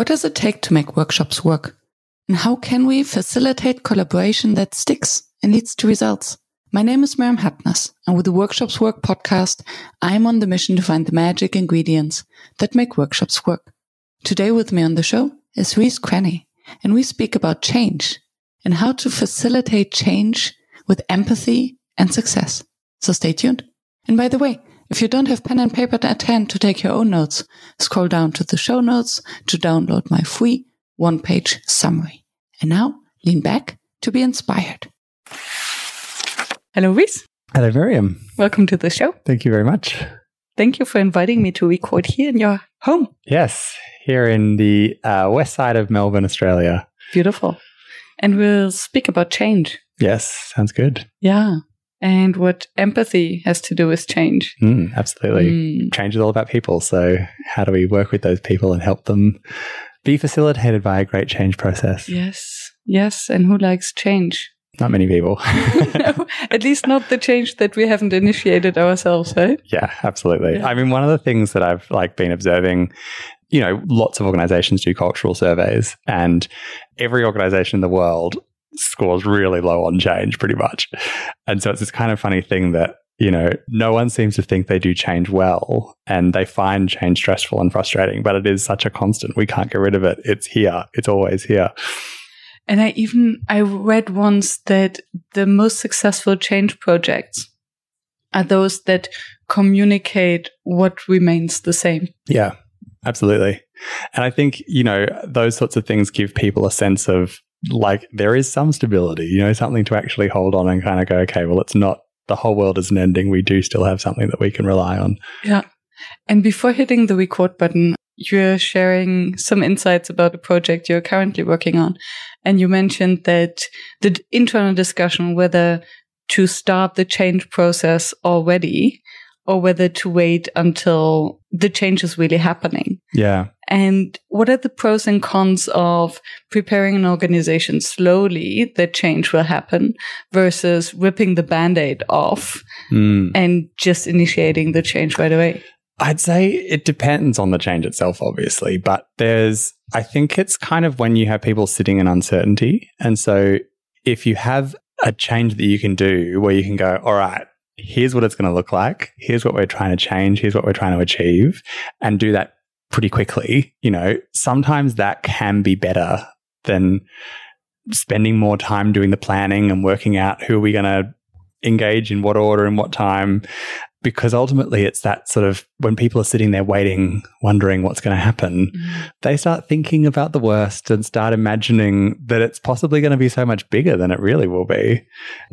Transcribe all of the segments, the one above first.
What does it take to make workshops work? And how can we facilitate collaboration that sticks and leads to results? My name is Myriam Hadnes, and with the Workshops Work podcast, I am on the mission to find the magic ingredients that make workshops work. Today with me on the show is Rhys Cranney, and we speak about change and how to facilitate change with empathy and success. So stay tuned. And by the way, if you don't have pen and paper at hand to take your own notes, scroll down to the show notes to download my free one page summary. And now lean back to be inspired. Hello, Rhys. Hello, Myriam. Welcome to the show. Thank you very much. Thank you for inviting me to record here in your home. Yes, here in the uh, west side of Melbourne, Australia. Beautiful. And we'll speak about change. Yes, sounds good. Yeah and what empathy has to do with change. Mm, absolutely. Mm. Change is all about people. So, how do we work with those people and help them be facilitated by a great change process? Yes. Yes. And who likes change? Not many people. no, at least not the change that we haven't initiated ourselves, right? Yeah, absolutely. Yeah. I mean, one of the things that I've like been observing you know, lots of organizations do cultural surveys, and every organization in the world scores really low on change pretty much. And so it's this kind of funny thing that, you know, no one seems to think they do change well and they find change stressful and frustrating, but it is such a constant. We can't get rid of it. It's here. It's always here. And I even I read once that the most successful change projects are those that communicate what remains the same. Yeah, absolutely. And I think, you know, those sorts of things give people a sense of like there is some stability, you know, something to actually hold on and kind of go, okay, well, it's not the whole world isn't ending. We do still have something that we can rely on. Yeah. And before hitting the record button, you're sharing some insights about the project you're currently working on. And you mentioned that the internal discussion whether to start the change process already or whether to wait until the change is really happening. Yeah. And what are the pros and cons of preparing an organization slowly that change will happen versus ripping the band aid off mm. and just initiating the change right away? I'd say it depends on the change itself, obviously, but there's, I think it's kind of when you have people sitting in uncertainty. And so if you have a change that you can do where you can go, all right, here's what it's going to look like. Here's what we're trying to change. Here's what we're trying to achieve and do that pretty quickly. You know, sometimes that can be better than spending more time doing the planning and working out who are we going to engage in what order and what time because ultimately it's that sort of when people are sitting there waiting, wondering what's going to happen, mm. they start thinking about the worst and start imagining that it's possibly going to be so much bigger than it really will be.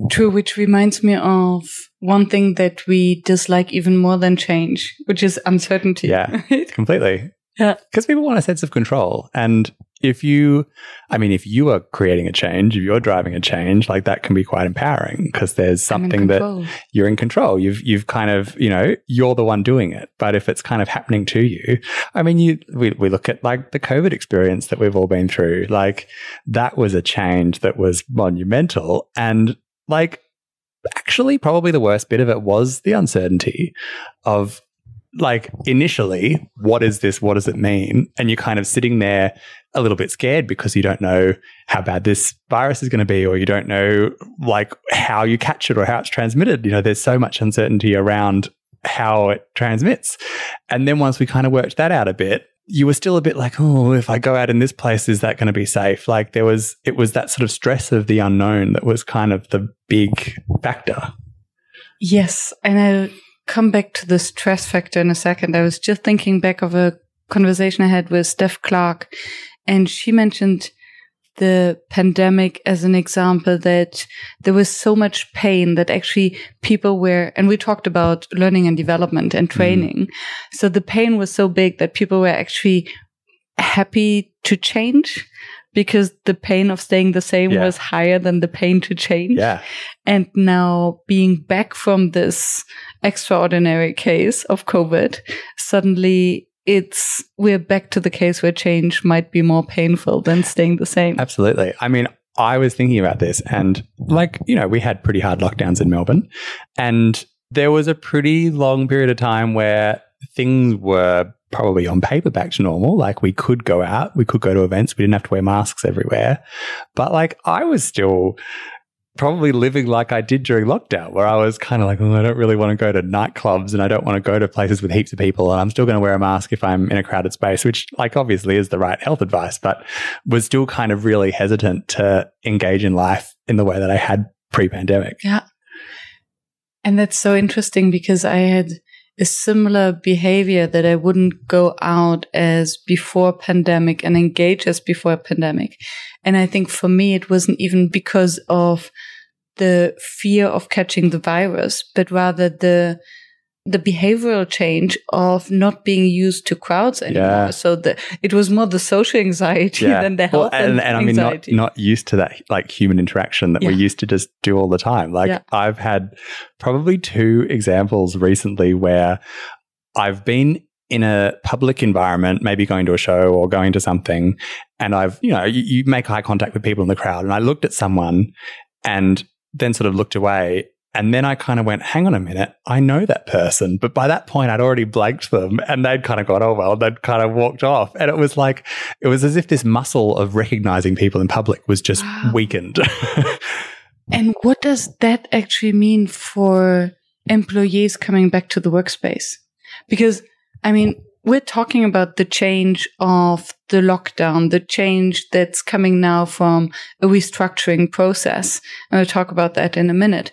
True, which reminds me of one thing that we dislike even more than change, which is uncertainty. Yeah, completely. Yeah. Because people want a sense of control. And if you, I mean, if you are creating a change, if you're driving a change, like that can be quite empowering because there's something that you're in control. You've, you've kind of, you know, you're the one doing it. But if it's kind of happening to you, I mean, you, we, we look at like the COVID experience that we've all been through. Like that was a change that was monumental. And like, actually, probably the worst bit of it was the uncertainty of like initially, what is this? What does it mean? And you're kind of sitting there a little bit scared because you don't know how bad this virus is going to be, or you don't know like how you catch it or how it's transmitted. You know, there's so much uncertainty around how it transmits. And then once we kind of worked that out a bit, you were still a bit like, oh, if I go out in this place, is that going to be safe? Like there was, it was that sort of stress of the unknown that was kind of the big factor. Yes. And I come back to the stress factor in a second. I was just thinking back of a conversation I had with Steph Clark, and she mentioned the pandemic as an example that there was so much pain that actually people were, and we talked about learning and development and mm-hmm. training. Mm. So the pain was so big that people were actually happy to change because the pain of staying the same yeah. was higher than the pain to change. Yeah. And now being back from this extraordinary case of COVID, suddenly it's we're back to the case where change might be more painful than staying the same. Absolutely. I mean, I was thinking about this and like, you know, we had pretty hard lockdowns in Melbourne and there was a pretty long period of time where things were probably on paper back to normal. Like we could go out, we could go to events, we didn't have to wear masks everywhere. But like I was still probably living like I did during lockdown, where I was kind of like, oh, I don't really want to go to nightclubs and I don't want to go to places with heaps of people. And I'm still going to wear a mask if I'm in a crowded space, which, like, obviously is the right health advice, but was still kind of really hesitant to engage in life in the way that I had pre pandemic. Yeah. And that's so interesting because I had a similar behavior that I wouldn't go out as before pandemic and engage as before pandemic. And I think for me, it wasn't even because of the fear of catching the virus, but rather the the behavioral change of not being used to crowds anymore. Yeah. So the, it was more the social anxiety yeah. than the health well, and, and, I mean not not used to that like human interaction that yeah. we used to just do all the time. Like I've had probably two examples recently where I've been in a public environment, maybe going to a show or going to something, and I've, you know, you, you make eye contact with people in the crowd, and I looked at someone and then sort of looked away and then I kind of went, hang on a minute, I know that person. But by that point, I'd already blanked them and they'd kind of gone, oh, well, they'd kind of walked off. And it was like, it was as if this muscle of recognizing people in public was just wow. weakened. and what does that actually mean for employees coming back to the workspace? Because, I mean, we're talking about the change of the lockdown, the change that's coming now from a restructuring process. And we'll talk about that in a minute.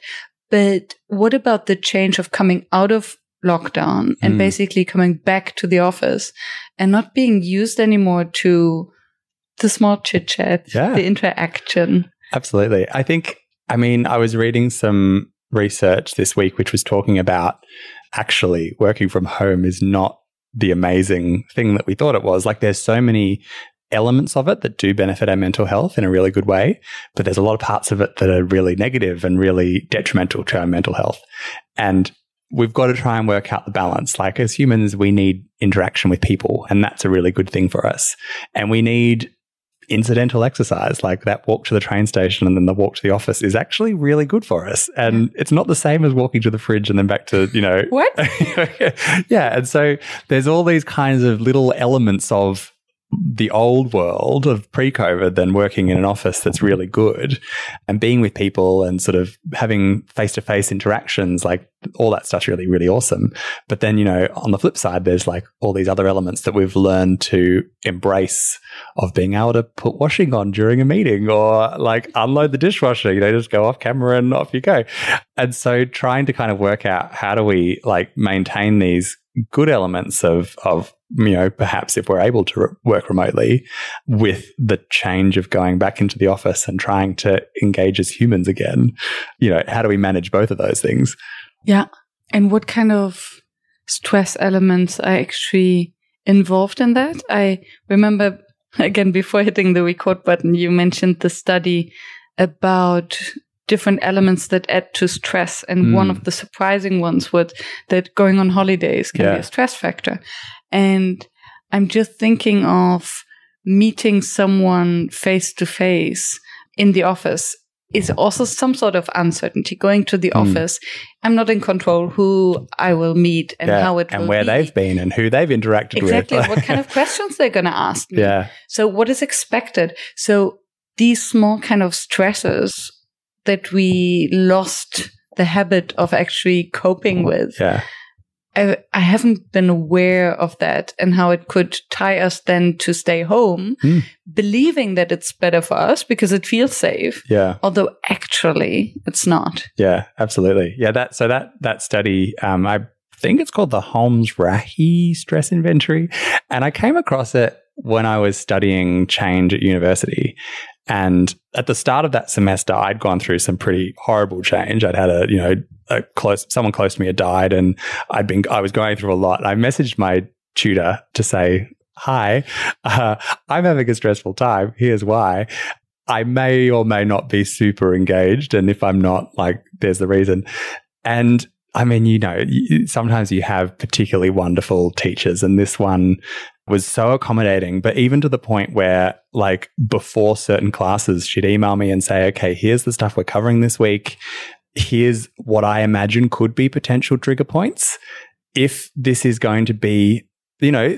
But what about the change of coming out of lockdown and mm. basically coming back to the office and not being used anymore to the small chit chat, yeah. the interaction? Absolutely. I think, I mean, I was reading some research this week which was talking about actually working from home is not the amazing thing that we thought it was. Like there's so many elements of it that do benefit our mental health in a really good way, but there's a lot of parts of it that are really negative and really detrimental to our mental health. And we've got to try and work out the balance. Like as humans, we need interaction with people, and that's a really good thing for us. And we need incidental exercise like that walk to the train station and then the walk to the office is actually really good for us and it's not the same as walking to the fridge and then back to you know what yeah and so there's all these kinds of little elements of the old world of pre COVID than working in an office that's really good and being with people and sort of having face to face interactions, like all that stuff's really, really awesome. But then, you know, on the flip side, there's like all these other elements that we've learned to embrace of being able to put washing on during a meeting or like unload the dishwasher, you know, just go off camera and off you go. And so trying to kind of work out how do we like maintain these good elements of of you know perhaps if we're able to re- work remotely with the change of going back into the office and trying to engage as humans again. You know how do we manage both of those things? Yeah. And what kind of stress elements are actually involved in that? I remember again before hitting the record button you mentioned the study about different elements that add to stress. And mm. one of the surprising ones was that going on holidays can yeah. be a stress factor. And I'm just thinking of meeting someone face to face in the office is also some sort of uncertainty. Going to the mm. office, I'm not in control who I will meet and yeah, how it and where be. they've been and who they've interacted exactly, with. Exactly, what kind of questions they're going to ask me. Yeah. So what is expected? So these small kind of stresses that we lost the habit of actually coping with. Yeah. I, I haven't been aware of that and how it could tie us then to stay home, mm. believing that it's better for us because it feels safe. Yeah. Although actually it's not. Yeah, absolutely. Yeah. That, so that, that study, um, I think it's called the Holmes Rahe stress inventory. And I came across it when I was studying change at university. And at the start of that semester, I'd gone through some pretty horrible change. I'd had a, you know, a close, someone close to me had died and I'd been, I was going through a lot. I messaged my tutor to say, hi, uh, I'm having a stressful time. Here's why. I may or may not be super engaged. And if I'm not, like, there's the reason. And I mean, you know, sometimes you have particularly wonderful teachers, and this one was so accommodating, but even to the point where, like, before certain classes, she'd email me and say, okay, here's the stuff we're covering this week. Here's what I imagine could be potential trigger points. If this is going to be you know,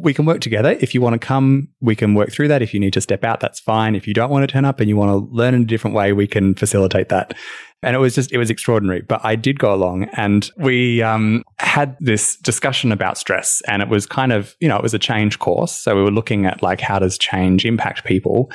we can work together. If you want to come, we can work through that. If you need to step out, that's fine. If you don't want to turn up and you want to learn in a different way, we can facilitate that. And it was just, it was extraordinary. But I did go along and we um, had this discussion about stress. And it was kind of, you know, it was a change course. So we were looking at like, how does change impact people?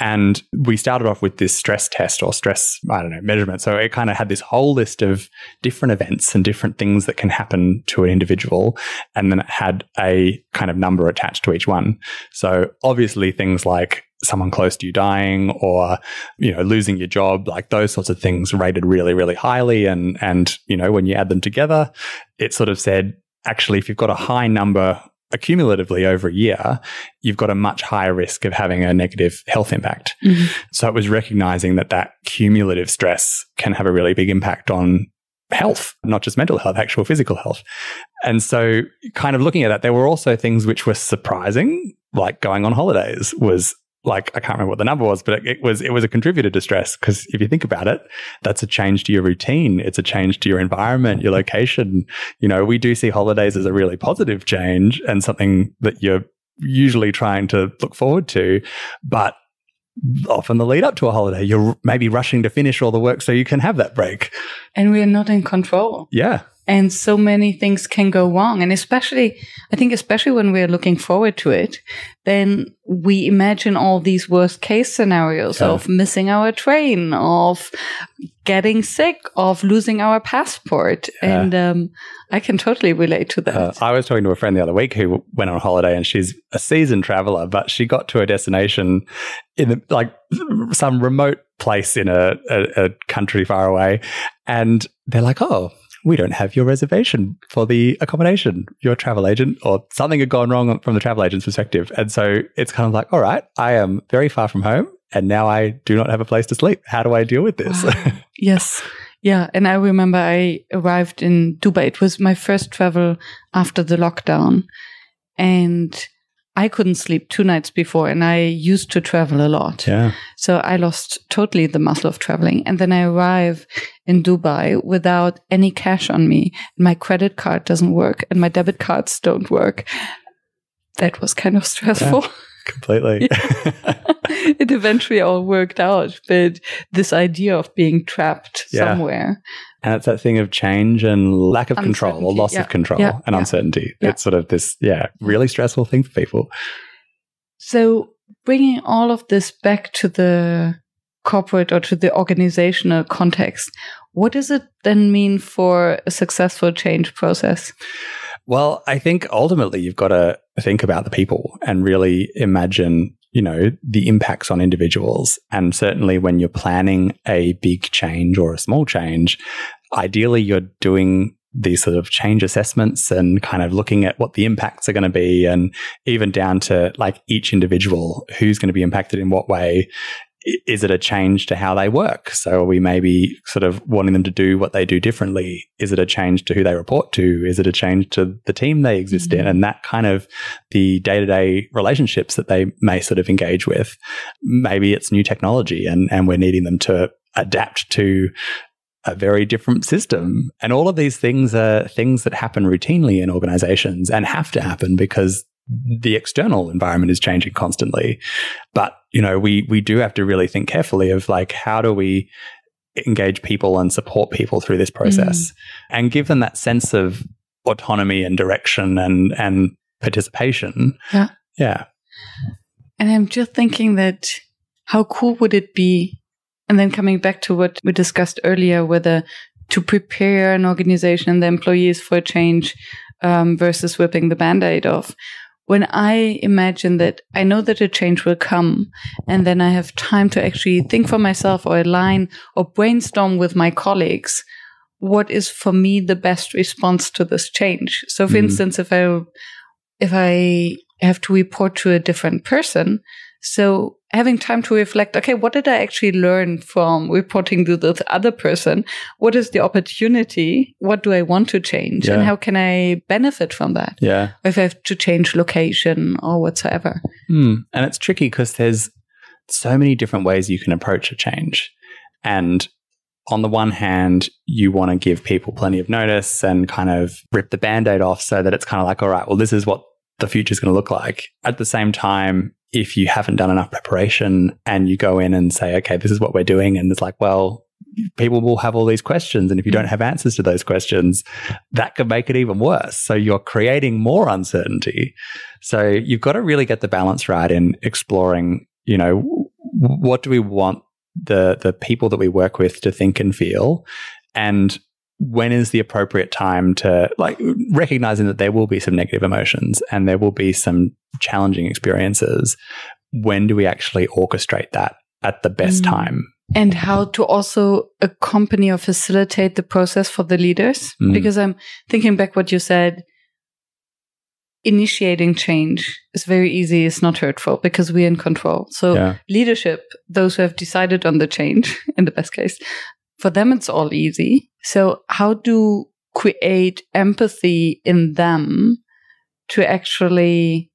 And we started off with this stress test or stress, I don't know, measurement. So it kind of had this whole list of different events and different things that can happen to an individual. And then it had a kind of number attached to each one. So obviously things like someone close to you dying or you know losing your job like those sorts of things rated really really highly and and you know when you add them together it sort of said actually if you've got a high number accumulatively over a year you've got a much higher risk of having a negative health impact mm-hmm. so it was recognizing that that cumulative stress can have a really big impact on health, not just mental health, actual physical health. And so, kind of looking at that, there were also things which were surprising, like going on holidays was like I can't remember what the number was, but it, it was it was a contributor to stress because if you think about it, that's a change to your routine. It's a change to your environment, your location. You know, we do see holidays as a really positive change and something that you're usually trying to look forward to, but often the lead up to a holiday, you're maybe rushing to finish all the work so you can have that break. And we're not in control. Yeah and so many things can go wrong. And especially i think especially when we're looking forward to it then we imagine all these worst case scenarios of missing our train of getting sick of losing our passport. Yeah. and um, i can totally relate to that. Uh, i was talking to a friend the other week who went on holiday and she's a seasoned traveler but she got to a destination in the, like some remote place in a, a, a country far away. And they're like oh we don't have your reservation for the accommodation. Your travel agent or something had gone wrong from the travel agent's perspective. And so it's kind of like, all right, I am very far from home and now I do not have a place to sleep. How do I deal with this? Wow. yes. Yeah. And I remember I arrived in Dubai. It was my first travel after the lockdown. And I couldn't sleep two nights before and I used to travel a lot. Yeah. So I lost totally the muscle of traveling. And then I arrive in Dubai without any cash on me. My credit card doesn't work and my debit cards don't work. That was kind of stressful. Yeah, completely. it eventually all worked out. But this idea of being trapped yeah. somewhere and it's that thing of change and lack of control or loss yeah. of control yeah. and yeah. uncertainty. It's sort of this, yeah, really stressful thing for people. So bringing all of this back to the corporate or to the organizational context, what does it then mean for a successful change process? Well, I think ultimately you've got to think about the people and really imagine you know, the impacts on individuals. And certainly when you're planning a big change or a small change, ideally you're doing these sort of change assessments and kind of looking at what the impacts are going to be and even down to like each individual who's going to be impacted in what way is it a change to how they work? So are we maybe sort of wanting them to do what they do differently? Is it a change to who they report to? Is it a change to the team they exist mm-hmm. in? And that kind of the day to day relationships that they may sort of engage with. Maybe it's new technology and, and we're needing them to adapt to a very different system. And all of these things are things that happen routinely in organizations and have to happen because the external environment is changing constantly. But, you know, we, we do have to really think carefully of like, how do we engage people and support people through this process mm. and give them that sense of autonomy and direction and, and participation. Yeah. Yeah. And I'm just thinking that how cool would it be? And then coming back to what we discussed earlier, whether to prepare an organization and the employees for a change um, versus whipping the band aid off when I imagine that I know that a change will come, and then I have time to actually think for myself or align or brainstorm with my colleagues what is for me the best response to this change. So, for mm. instance, if I if I have to report to a different person, so having time to reflect, okay, what did I actually learn from reporting to the other person? What is the opportunity? What do I want to change? Yeah. And how can I benefit from that? Yeah. If I have to change location or whatsoever. Mm. And it's tricky because there's so many different ways you can approach a change. And on the one hand, you want to give people plenty of notice and kind of rip the band aid off so that it's kind of like, all right, well, this is what the future is going to look like. At the same time, if you haven't done enough preparation and you go in and say, okay, this is what we're doing, and it's like, well, people will have all these questions. And if you don't have answers to those questions, that could make it even worse. So you're creating more uncertainty. So you've got to really get the balance right in exploring, you know, what do we want the the people that we work with to think and feel and when is the appropriate time to like recognizing that there will be some negative emotions and there will be some challenging experiences when do we actually orchestrate that at the best mm. time and how to also accompany or facilitate the process for the leaders mm. because i'm thinking back what you said initiating change is very easy it's not hurtful because we're in control so yeah. leadership those who have decided on the change in the best case for them it's all easy so how to create empathy in them to actually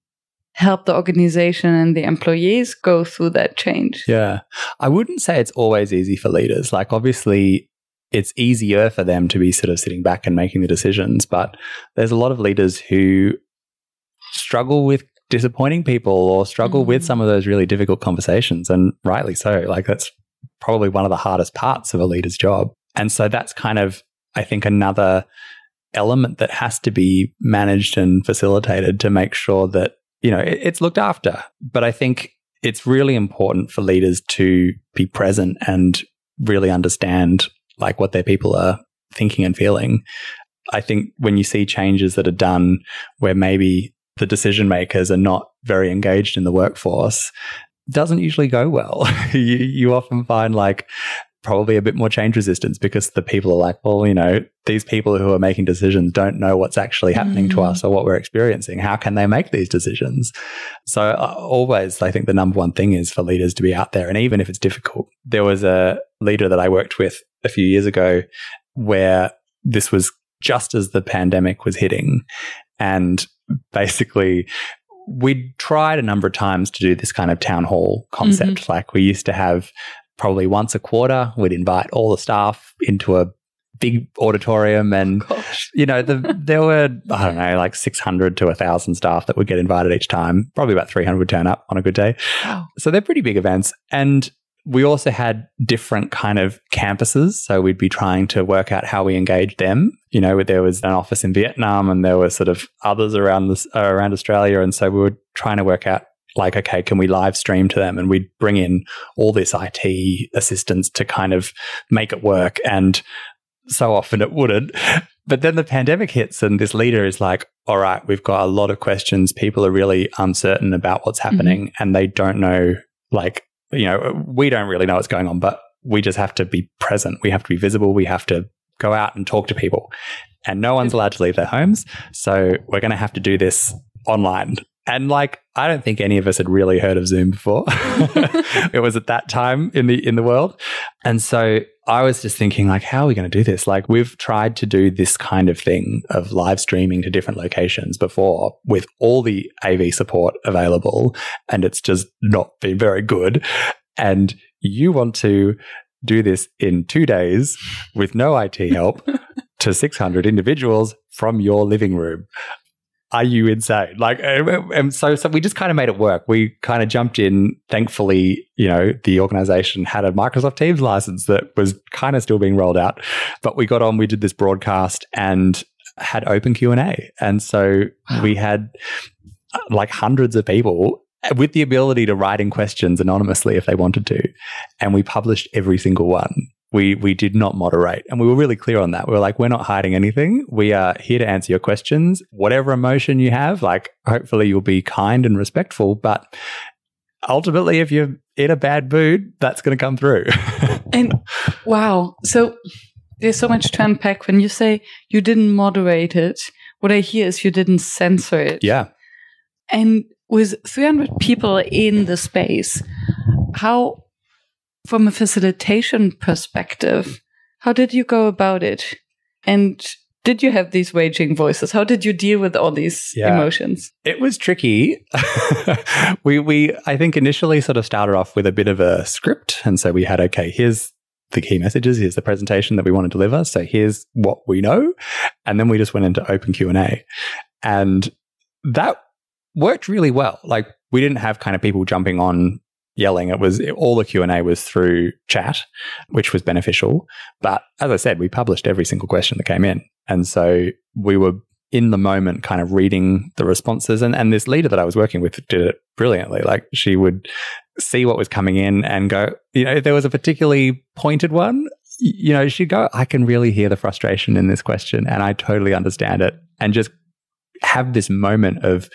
help the organization and the employees go through that change yeah i wouldn't say it's always easy for leaders like obviously it's easier for them to be sort of sitting back and making the decisions. But there's a lot of leaders who struggle with disappointing people or struggle mm. with some of those really difficult conversations. And rightly so. Like that's probably one of the hardest parts of a leader's job. And so that's kind of, I think, another element that has to be managed and facilitated to make sure that, you know, it, it's looked after. But I think it's really important for leaders to be present and really understand like what their people are thinking and feeling. I think when you see changes that are done where maybe the decision makers are not very engaged in the workforce doesn't usually go well. you, you often find like probably a bit more change resistance because the people are like, well, you know, these people who are making decisions don't know what's actually happening mm. to us or what we're experiencing. How can they make these decisions? So, uh, always, I think the number one thing is for leaders to be out there. And even if it's difficult, there was a leader that I worked with a few years ago where this was just as the pandemic was hitting. And basically we'd tried a number of times to do this kind of town hall concept. Mm-hmm. Like we used to have probably once a quarter, we'd invite all the staff into a big auditorium and Gosh. you know the, there were i don't know like 600 to 1000 staff that would get invited each time probably about 300 would turn up on a good day wow. so they're pretty big events and we also had different kind of campuses. So we'd be trying to work out how we engage them. You know, there was an office in Vietnam and there were sort of others around this, uh, around Australia. And so we were trying to work out like, okay, can we live stream to them? And we'd bring in all this IT assistance to kind of make it work. And so often it wouldn't. But then the pandemic hits and this leader is like, all right, we've got a lot of questions. People are really uncertain about what's happening mm-hmm. and they don't know like you know, we don't really know what's going on, but we just have to be present. We have to be visible. We have to go out and talk to people. And no one's allowed to leave their homes. So we're going to have to do this online. And like, I don't think any of us had really heard of Zoom before. it was at that time in the in the world. And so I was just thinking like, how are we going to do this? Like we've tried to do this kind of thing of live streaming to different locations before with all the AV support available and it's just not been very good. And you want to do this in two days with no IT help to 600 individuals from your living room are you insane? Like, and so, so we just kind of made it work. We kind of jumped in. Thankfully, you know, the organization had a Microsoft Teams license that was kind of still being rolled out, but we got on, we did this broadcast and had open Q and A. And so wow. we had uh, like hundreds of people with the ability to write in questions anonymously if they wanted to. And we published every single one we we did not moderate. And we were really clear on that. We were like we're not hiding anything. We are here to answer your questions. Whatever emotion you have like hopefully you'll be kind and respectful but ultimately if you're in a bad mood that's going to come through. And wow. So there's so much to unpack. When you say you didn't moderate it what i hear is you didn't censor it. Yeah. And with 300 people in the space how from a facilitation perspective, how did you go about it? And did you have these waging voices? How did you deal with all these yeah, emotions? It was tricky. we we I think initially sort of started off with a bit of a script, and so we had okay, here's the key messages. Here's the presentation that we want to deliver. So here's what we know. And then we just went into open Q&A. And that worked really well. Like we didn't have kind of people jumping on yelling. It was all the Q&A was through chat, which was beneficial. But as I said, we published every single question that came in. And so we were in the moment kind of reading the responses and, and this leader that I was working with did it brilliantly. Like she would see what was coming in and go, you know, if there was a particularly pointed one, you know, she'd go, I can really hear the frustration in this question and I totally understand it. And just have this moment of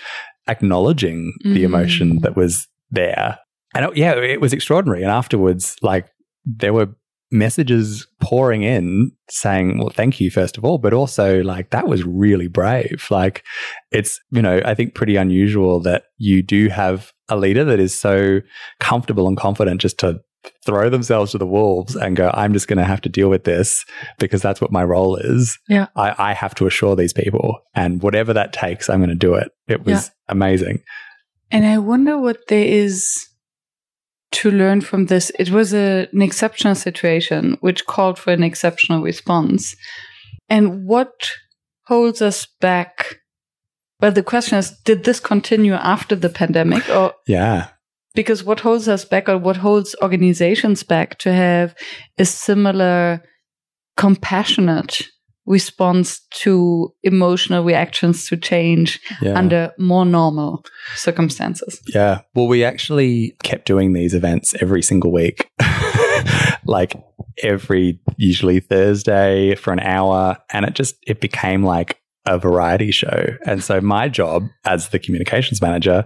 acknowledging mm. the emotion that was there. And it, yeah, it was extraordinary. And afterwards, like there were messages pouring in saying, well, thank you, first of all, but also like that was really brave. Like it's, you know, I think pretty unusual that you do have a leader that is so comfortable and confident just to throw themselves to the wolves and go, I'm just going to have to deal with this because that's what my role is. Yeah. I, I have to assure these people. And whatever that takes, I'm going to do it. It was yeah. amazing. And I wonder what there is to learn from this. It was a, an exceptional situation which called for an exceptional response. And what holds us back? Well, the question is, did this continue after the pandemic or? Yeah. Because what holds us back or what holds organizations back to have a similar compassionate response to emotional reactions to change yeah. under more normal circumstances. Yeah. Well, we actually kept doing these events every single week. like every usually Thursday for an hour and it just it became like a variety show. And so my job as the communications manager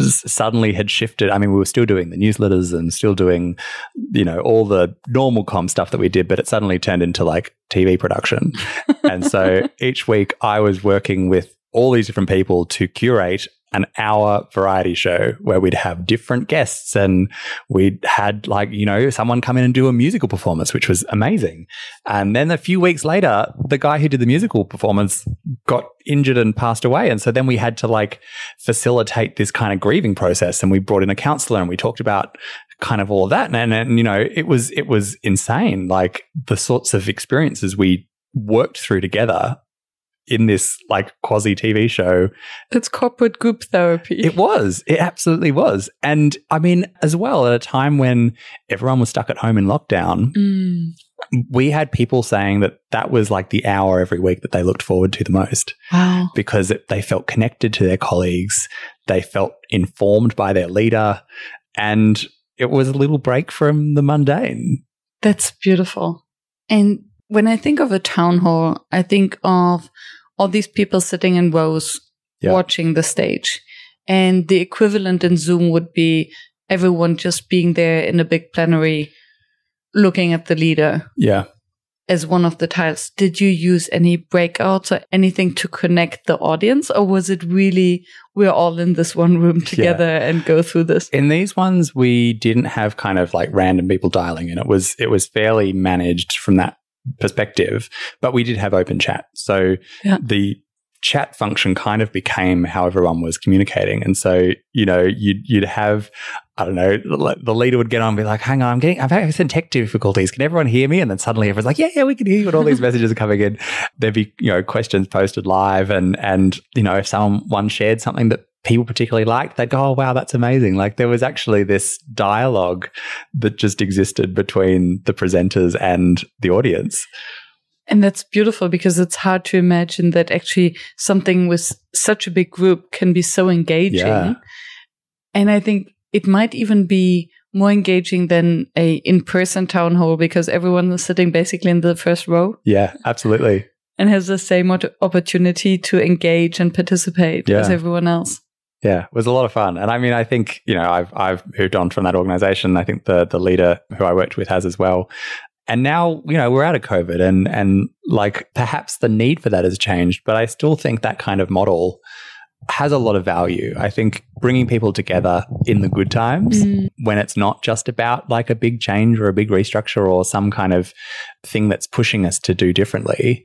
suddenly had shifted. I mean, we were still doing the newsletters and still doing, you know, all the normal com stuff that we did, but it suddenly turned into like TV production. and so each week I was working with all these different people to curate an hour variety show where we'd have different guests and we'd had like, you know, someone come in and do a musical performance, which was amazing. And then a few weeks later, the guy who did the musical performance got injured and passed away. And so then we had to like facilitate this kind of grieving process. And we brought in a counselor and we talked about kind of all of that. And, and, and you know, it was, it was insane. Like the sorts of experiences we worked through together in this like quasi TV show. It's corporate group therapy. It was. It absolutely was. And I mean, as well, at a time when everyone was stuck at home in lockdown, mm. we had people saying that that was like the hour every week that they looked forward to the most. Wow. Because it, they felt connected to their colleagues, they felt informed by their leader, and it was a little break from the mundane. That's beautiful. And when I think of a town hall, I think of all these people sitting in rows yeah. watching the stage. And the equivalent in Zoom would be everyone just being there in a big plenary looking at the leader. Yeah. As one of the tiles. Did you use any breakouts or anything to connect the audience? Or was it really we're all in this one room together yeah. and go through this? In these ones we didn't have kind of like random people dialing in. It was it was fairly managed from that perspective, but we did have open chat. So yeah. the chat function kind of became how everyone was communicating. And so, you know, you'd, you'd have, I don't know, the leader would get on and be like, hang on, I'm getting, I've had some tech difficulties. Can everyone hear me? And then suddenly everyone's like, yeah, yeah, we can hear you. And all these messages are coming in. There'd be, you know, questions posted live. And, and, you know, if someone shared something that people particularly liked, they'd go, Oh, wow, that's amazing. Like there was actually this dialogue that just existed between the presenters and the audience. And that's beautiful because it's hard to imagine that actually something with such a big group can be so engaging. Yeah. And I think it might even be more engaging than a in-person town hall because everyone is sitting basically in the first row. Yeah, absolutely. And has the same opportunity to engage and participate yeah. as everyone else. Yeah, it was a lot of fun. And I mean, I think, you know, I've I've moved on from that organization. I think the the leader who I worked with has as well. And now, you know, we're out of COVID and and like perhaps the need for that has changed, but I still think that kind of model has a lot of value. I think bringing people together in the good times mm. when it's not just about like a big change or a big restructure or some kind of thing that's pushing us to do differently,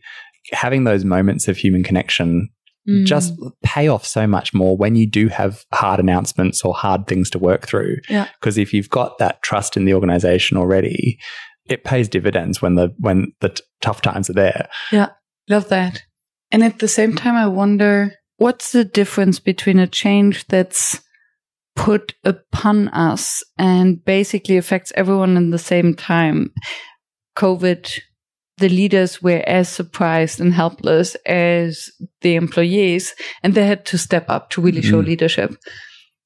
having those moments of human connection mm. just pay off so much more when you do have hard announcements or hard things to work through. Yeah. Because if you've got that trust in the organization already, it pays dividends when the when the t- tough times are there. Yeah, love that. And at the same time, I wonder what's the difference between a change that's put upon us and basically affects everyone in the same time. COVID, the leaders were as surprised and helpless as the employees, and they had to step up to really show mm. leadership.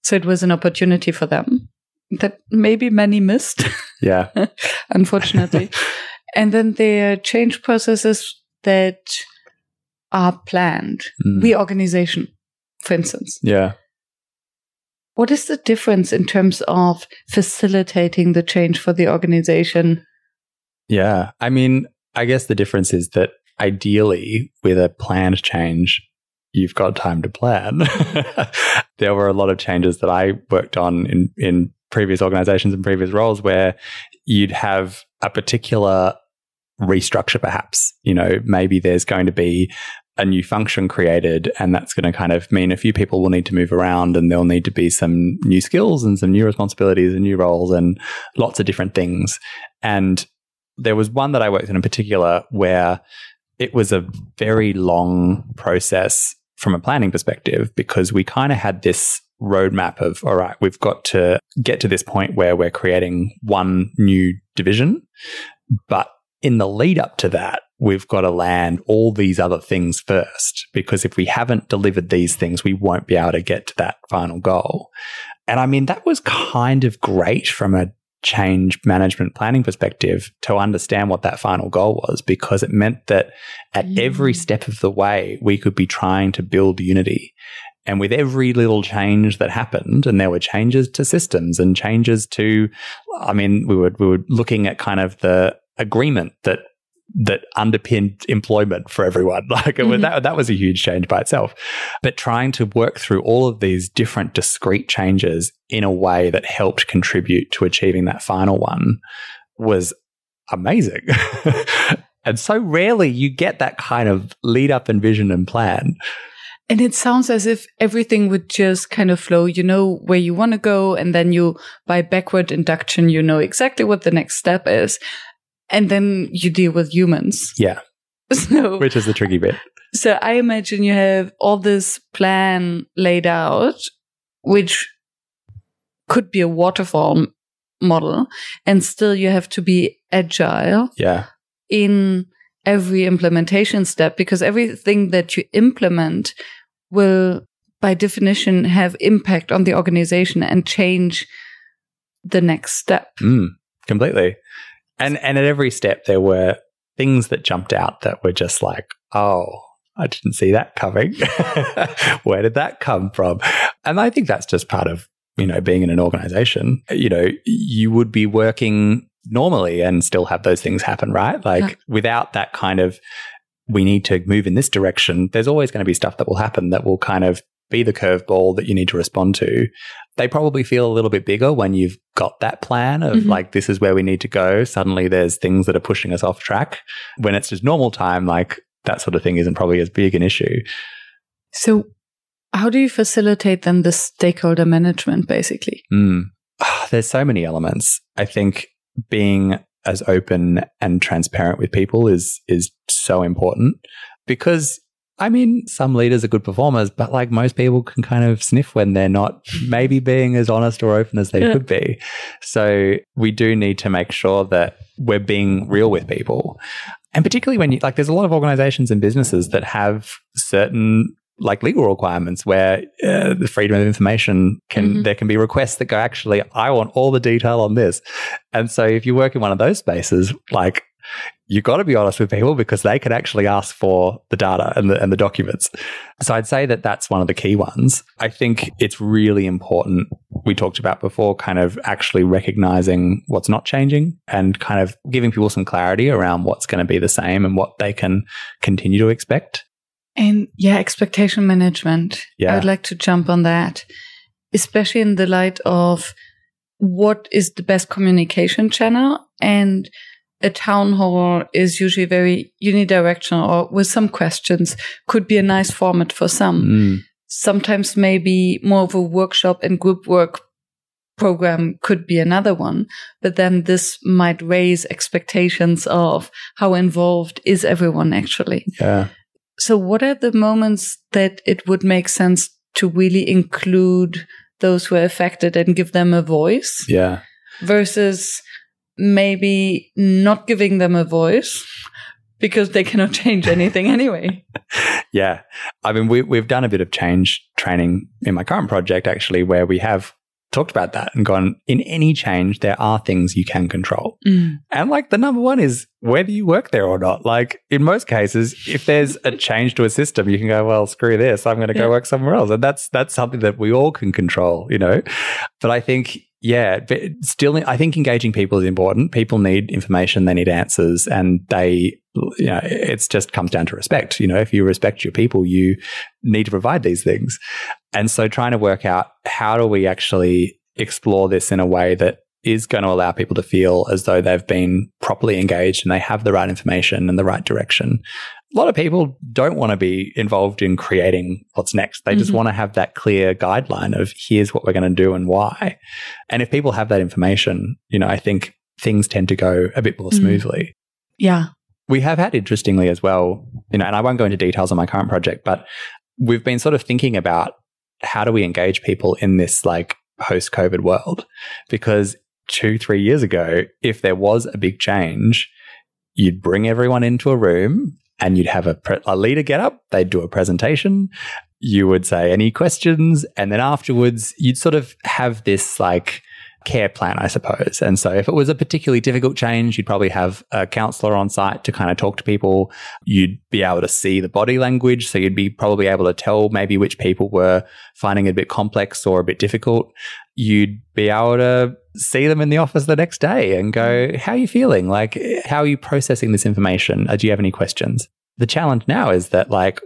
So it was an opportunity for them that maybe many missed. Yeah. unfortunately. and then there are change processes that are planned. Mm. Reorganization, for instance. Yeah. What is the difference in terms of facilitating the change for the organization? Yeah. I mean, I guess the difference is that ideally, with a planned change, you've got time to plan. there were a lot of changes that I worked on in, in previous organizations and previous roles where you'd have a particular restructure, perhaps. You know, maybe there's going to be a new function created, and that's going to kind of mean a few people will need to move around, and there'll need to be some new skills and some new responsibilities and new roles and lots of different things. And there was one that I worked in in particular where it was a very long process from a planning perspective because we kind of had this roadmap of all right, we've got to get to this point where we're creating one new division, but in the lead up to that, we've got to land all these other things first because if we haven't delivered these things, we won't be able to get to that final goal. And I mean, that was kind of great from a change management planning perspective to understand what that final goal was because it meant that at mm. every step of the way, we could be trying to build unity. And with every little change that happened, and there were changes to systems and changes to, I mean, we were, we were looking at kind of the agreement that that underpinned employment for everyone. Like mm-hmm. was, that, that was a huge change by itself. But trying to work through all of these different discrete changes in a way that helped contribute to achieving that final one was amazing. and so rarely you get that kind of lead up and vision and plan. And it sounds as if everything would just kind of flow. You know where you want to go. And then you, by backward induction, you know exactly what the next step is and then you deal with humans. Yeah. So, which is the tricky bit. So I imagine you have all this plan laid out, which could be a waterfall model, and still you have to be agile. Yeah. In every implementation step, because everything that you implement will, by definition, have impact on the organization and change the next step. Mm, completely. And and at every step there were things that jumped out that were just like, oh, I didn't see that coming. Where did that come from? And I think that's just part of, you know, being in an organization. You know, you would be working normally and still have those things happen, right? Like yeah. without that kind of we need to move in this direction, there's always going to be stuff that will happen that will kind of be the curveball that you need to respond to. They probably feel a little bit bigger when you've got that plan of mm-hmm. like, this is where we need to go. Suddenly there's things that are pushing us off track. When it's just normal time, like that sort of thing isn't probably as big an issue. So, how do you facilitate then the stakeholder management basically? Mm. Oh, there's so many elements. I think being as open and transparent with people is is so important because I mean, some leaders are good performers, but like most people can kind of sniff when they're not maybe being as honest or open as they yeah. could be. So we do need to make sure that we're being real with people. And particularly when you like, there's a lot of organizations and businesses that have certain like legal requirements where uh, the freedom of information can mm-hmm. there can be requests that go actually I want all the detail on this. And so if you work in one of those spaces like you've got to be honest with people because they can actually ask for the data and the, and the documents. So I'd say that that's one of the key ones. I think it's really important. We talked about before, kind of actually recognizing what's not changing and kind of giving people some clarity around what's going to be the same and what they can continue to expect. And yeah, expectation management. Yeah. I'd like to jump on that, especially in the light of what is the best communication channel and a town hall is usually very unidirectional or with some questions could be a nice format for some. Mm. Sometimes maybe more of a workshop and group work program could be another one. But then this might raise expectations of how involved is everyone actually. Yeah. So what are the moments that it would make sense to really include those who are affected and give them a voice? Yeah. Versus maybe not giving them a voice because they cannot change anything anyway. yeah. I mean, we, we've done a bit of change training in my current project, actually, where we have talked about that and gone, in any change, there are things you can control. Mm. And like the number one is whether you work there or not. Like in most cases, if there's a change to a system, you can go, well, screw this. I'm going to go yeah. work somewhere else. And that's, that's something that we all can control, you know? But I think yeah, but still, I think engaging people is important. People need information, they need answers, and they, you know, it's just comes down to respect. You know, if you respect your people, you need to provide these things. And so trying to work out how do we actually explore this in a way that is going to allow people to feel as though they've been properly engaged and they have the right information and the right direction a lot of people don't want to be involved in creating what's next. They mm-hmm. just want to have that clear guideline of here's what we're going to do and why. And if people have that information, you know, I think things tend to go a bit more mm-hmm. smoothly. Mm. Yeah. We have had interestingly as well, you know, and I won't go into details on my current project, but we've been sort of thinking about how do we engage people in this like post COVID world? Because two, three years ago, if there was a big change, you'd bring everyone into a room and you'd have a, pre- a leader get up, they'd do a presentation, you would say any questions, and then afterwards you'd sort of have this like care plan, I suppose. And so if it was a particularly difficult change, you'd probably have a counselor on site to kind of talk to people. You'd be able to see the body language. So you'd be probably able to tell maybe which people were finding it a bit complex or a bit difficult. You'd be able to see them in the office the next day and go, mm. How are you feeling? Like, how are you processing this information? Uh, do you have any questions? The challenge now is that, like,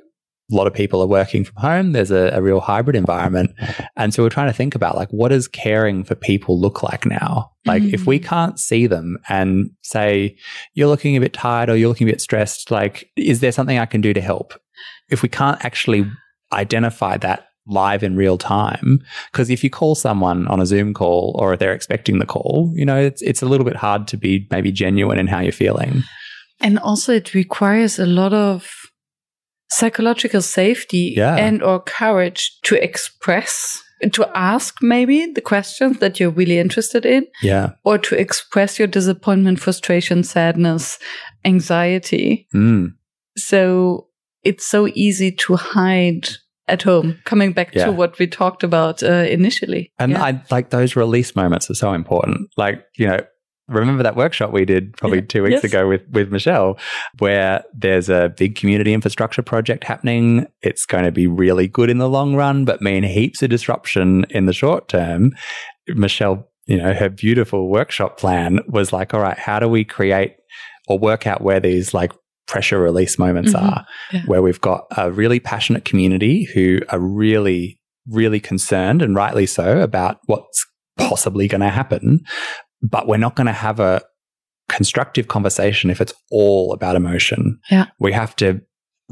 a lot of people are working from home. There's a, a, real hybrid environment. And so we're trying to think about like, what does caring for people look like now? Like, mm. if we mm. can't see them and say, you're looking a bit tired or you're looking a bit stressed, like, is there something I can do to help? If we can't actually identify that live in real time. Because if you call someone on a Zoom call or they're expecting the call, you know, it's, it's a little bit hard to be maybe genuine in how you're feeling. And also it requires a lot of psychological safety yeah. and or courage to express to ask maybe the questions that you're really interested in yeah or to express your disappointment frustration sadness anxiety mm. so it's so easy to hide at home coming back yeah. to what we talked about uh, initially and yeah. i like those release moments are so important like you know remember that workshop we did probably yeah. two weeks yes. ago with with michelle where there's a big community infrastructure project happening it's going to be really good in the long run but mean heaps of disruption in the short term michelle you know her beautiful workshop plan was like all right how do we create or work out where these like pressure release moments mm-hmm. are, yeah. where we've got a really passionate community who are really, really concerned and rightly so about what's possibly going to happen. But we're not going to have a constructive conversation if it's all about emotion. Yeah. We have to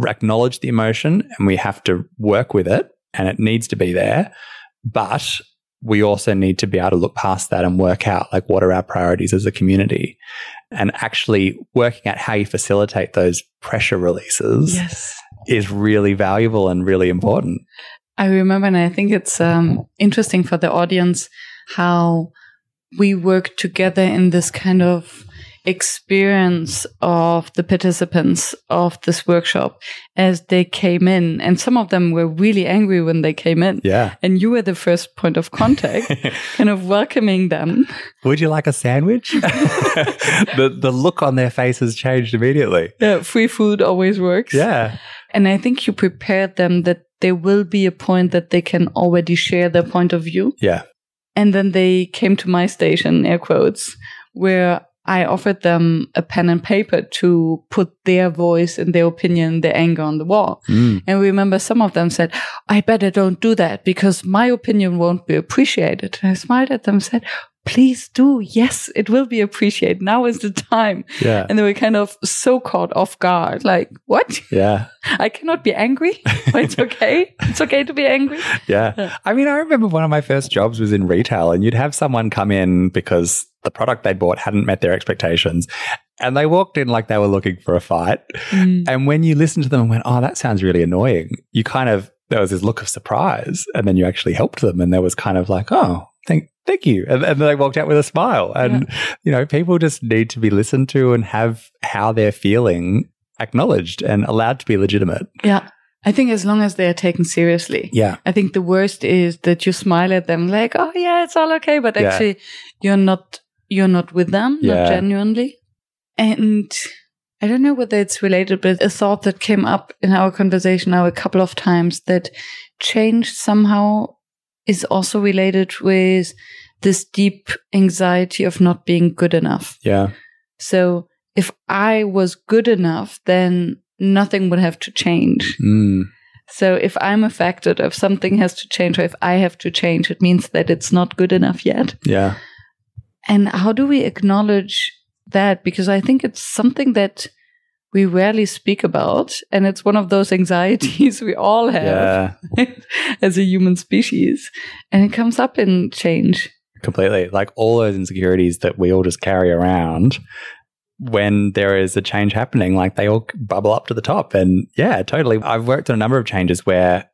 acknowledge the emotion and we have to work with it and it needs to be there. But we also need to be able to look past that and work out like what are our priorities as a community and actually working out how you facilitate those pressure releases yes. is really valuable and really important. I remember, and I think it's um, interesting for the audience how we work together in this kind of experience of the participants of this workshop as they came in. And some of them were really angry when they came in. Yeah. And you were the first point of contact, kind of welcoming them. Would you like a sandwich? the, the look on their faces changed immediately. Yeah. Free food always works. Yeah. And I think you prepared them that there will be a point that they can already share their point of view. Yeah. And then they came to my station, air quotes, where I offered them a pen and paper to put their voice and their opinion, their anger on the wall. Mm. And remember some of them said, I better don't do that because my opinion won't be appreciated. And I smiled at them and said, please do. Yes, it will be appreciated. Now is the time. Yeah. And they were kind of so caught off guard. Like, what? Yeah. I cannot be angry. it's okay. It's okay to be angry. Yeah. yeah. I mean, I remember one of my first jobs was in retail and you'd have someone come in because the product they bought hadn't met their expectations. And they walked in like they were looking for a fight. Mm. And when you listened to them and went, oh, that sounds really annoying, you kind of, there was this look of surprise. And then you actually helped them. And there was kind of like, oh, thank, thank you. And, and they walked out with a smile. And, yeah. you know, people just need to be listened to and have how they're feeling acknowledged and allowed to be legitimate. Yeah. I think as long as they are taken seriously. Yeah. I think the worst is that you smile at them like, oh yeah, it's all okay. But actually yeah. you're not, you're not with them, yeah. not genuinely. And I don't know whether it's related, but a thought that came up in our conversation now a couple of times that change somehow is also related with this deep anxiety of not being good enough. Yeah. So if I was good enough, then nothing would have to change. Mm. So if I'm affected, if something has to change, or if I have to change, it means that it's not good enough yet. Yeah. And how do we acknowledge that? Because I think it's something that we rarely speak about. And it's one of those anxieties we all have yeah. as a human species. And it comes up in change. Completely. Like all those insecurities that we all just carry around when there is a change happening, like they all bubble up to the top. And yeah, totally. I've worked on a number of changes where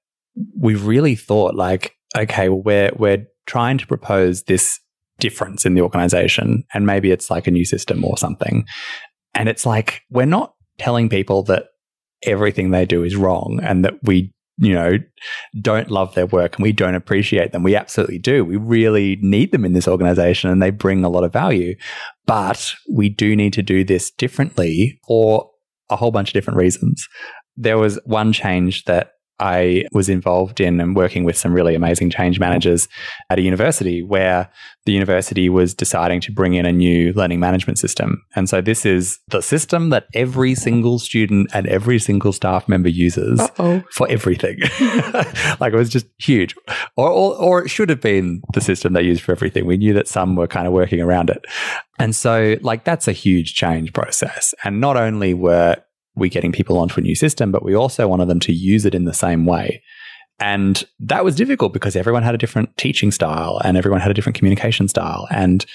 we've really thought like, okay, well, we're, we're trying to propose this difference in the organization. And maybe it's like a new system or something. And it's like, we're not telling people that everything they do is wrong and that we you know, don't love their work and we don't appreciate them. We absolutely do. We really need them in this organization and they bring a lot of value. But we do need to do this differently for a whole bunch of different reasons. There was one change that I was involved in and working with some really amazing change managers at a university where the university was deciding to bring in a new learning management system. And so this is the system that every single student and every single staff member uses Uh-oh. for everything. like it was just huge. Or, or, or it should have been the system they used for everything. We knew that some were kind of working around it. And so like that's a huge change process. And not only were we getting people onto a new system, but we also wanted them to use it in the same way. And that was difficult because everyone had a different teaching style and everyone had a different communication style. And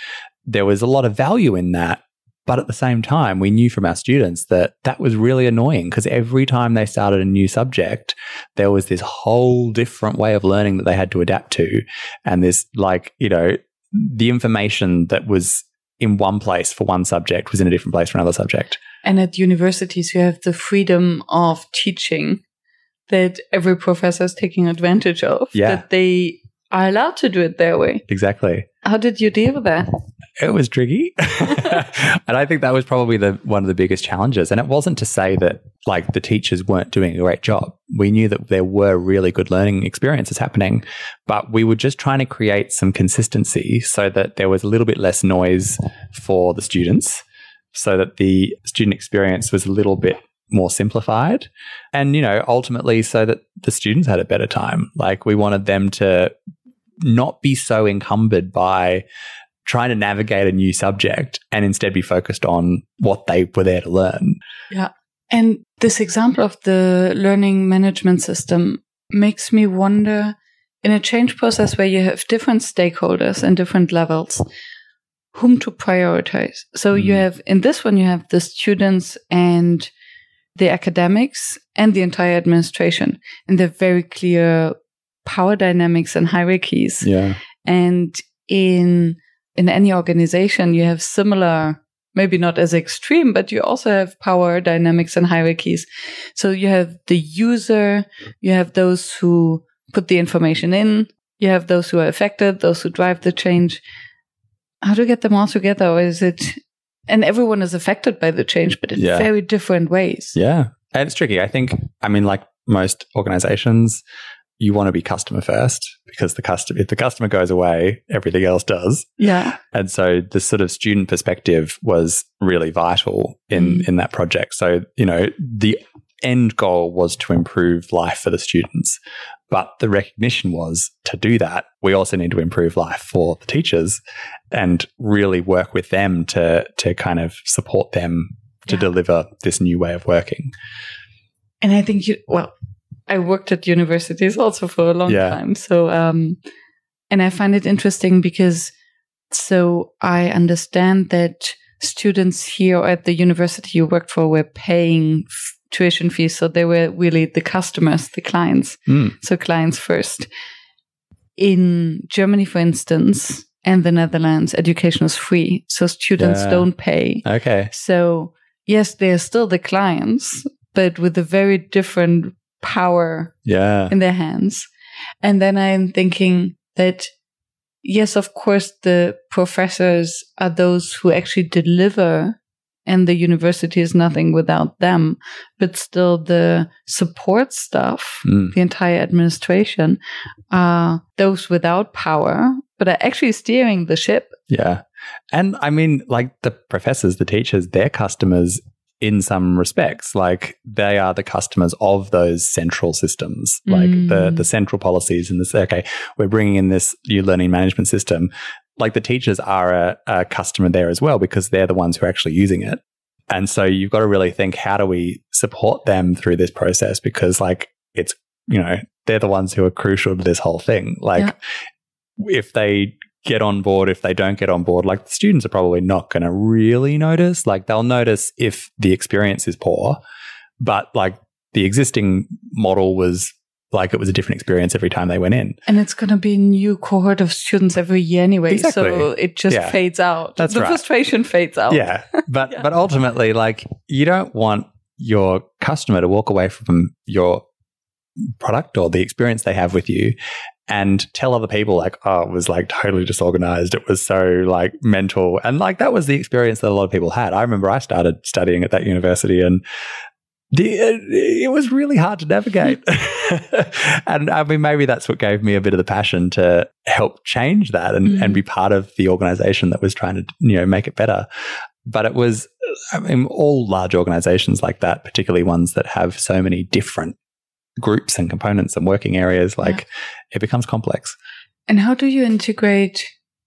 there was a lot of value in that. But at the same time, we knew from our students that that was really annoying because every time they started a new subject, there was this whole different way of learning that they had to adapt to. And this, like, you know, the information that was in one place for one subject was in a different place for another subject. And at universities, you have the freedom of teaching that every professor is taking advantage of. Yeah. That they are allowed to do it their way. Exactly. How did you deal with that? It was tricky. and I think that was probably the one of the biggest challenges. And it wasn't to say that like the teachers weren't doing a great job. We knew that there were really good learning experiences happening, but we were just trying to create some consistency so that there was a little bit less noise for the students so that the student experience was a little bit more simplified and you know ultimately so that the students had a better time like we wanted them to not be so encumbered by trying to navigate a new subject and instead be focused on what they were there to learn yeah and this example of the learning management system makes me wonder in a change process where you have different stakeholders and different levels whom to prioritize. So mm. you have in this one you have the students and the academics and the entire administration and they're very clear power dynamics and hierarchies. Yeah. And in in any organization you have similar maybe not as extreme, but you also have power dynamics and hierarchies. So you have the user, you have those who put the information in, you have those who are affected, those who drive the change, how do you get them all together or is it and everyone is affected by the change but in yeah. very different ways yeah and it's tricky i think i mean like most organizations you want to be customer first because the customer if the customer goes away everything else does yeah and so the sort of student perspective was really vital in mm. in that project so you know the end goal was to improve life for the students But the recognition was to do that, we also need to improve life for the teachers and really work with them to, to kind of support them to yeah. deliver this new way of working. And I think you, well, I worked at universities also for a long yeah. time. So, um, and I find it interesting because so I understand that students here at the university you worked for were paying f- tuition fees. So they were really the customers, the clients. Mm. So clients first. In Germany, for instance, and the Netherlands, education is free. So students yeah. don't pay. Okay. So yes, they're still the clients, but with a very different power yeah. in their hands. And then I'm thinking that yes, of course, the professors are those who actually deliver and the university is nothing without them. But still, the support staff, mm. the entire administration, are those without power, but are actually steering the ship. Yeah. And I mean, like the professors, the teachers, their customers in some respects. Like they are the customers of those central systems, like mm. the the central policies and this. Okay, we're bringing in this new learning management system. Like the teachers are a, a customer there as well because they're the ones who are actually using it. And so you've got to really think how do we support them through this process because like it's you know they're the ones who are crucial to this whole thing. Like yeah. if they get on board, if they don't get on board, like the students are probably not going to really notice. Like they'll notice if the experience is poor, but like the existing model was like it was a different experience every time they went in. And it's going to be a new cohort of students every year anyway. Exactly. So it just yeah. fades out. That's the right. frustration fades out. Yeah. But, yeah. but ultimately, like you don't want your customer to walk away from your product or the experience they have with you and tell other people like, oh, it was like totally disorganized. It was so like mental. And like that was the experience that a lot of people had. I remember I started studying at that university and the, it was really hard to navigate. and I mean, maybe that's what gave me a bit of the passion to help change that and, mm. and be part of the organization that was trying to, you know, make it better. But it was, I mean, all large organizations like that, particularly ones that have so many different groups and components and working areas, like yeah. it becomes complex. And how do you integrate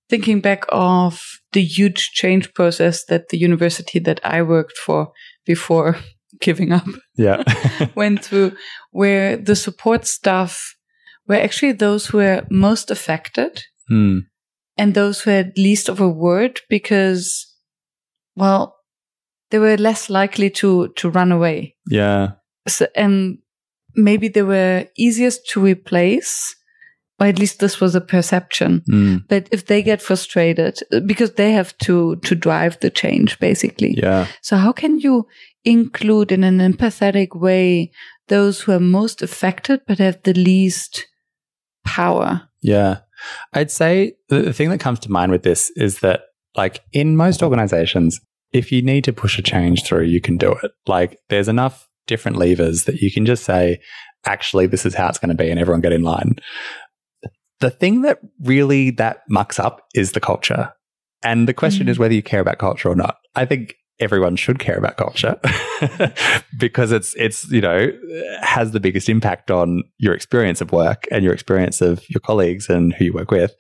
thinking back of the huge change process that the university that I worked for before giving up yeah went through where the support staff were actually those who were most affected mm. and those who had least of a word because well they were less likely to to run away yeah so, and maybe they were easiest to replace or at least this was a perception mm. but if they get frustrated because they have to to drive the change basically. Yeah. So how can you include in an empathetic way those who are most affected but have the least power? Yeah. I'd say the thing that comes to mind with this is that like in most organizations if you need to push a change through you can do it. Like there's enough different levers that you can just say, actually, this is how it's going to be, and everyone get in line. The thing that really that mucks up is the culture. And the question mm. is whether you care about culture or not. I think everyone should care about culture because it's it's you know has the biggest impact on your experience of work and your experience of your colleagues and who you work with.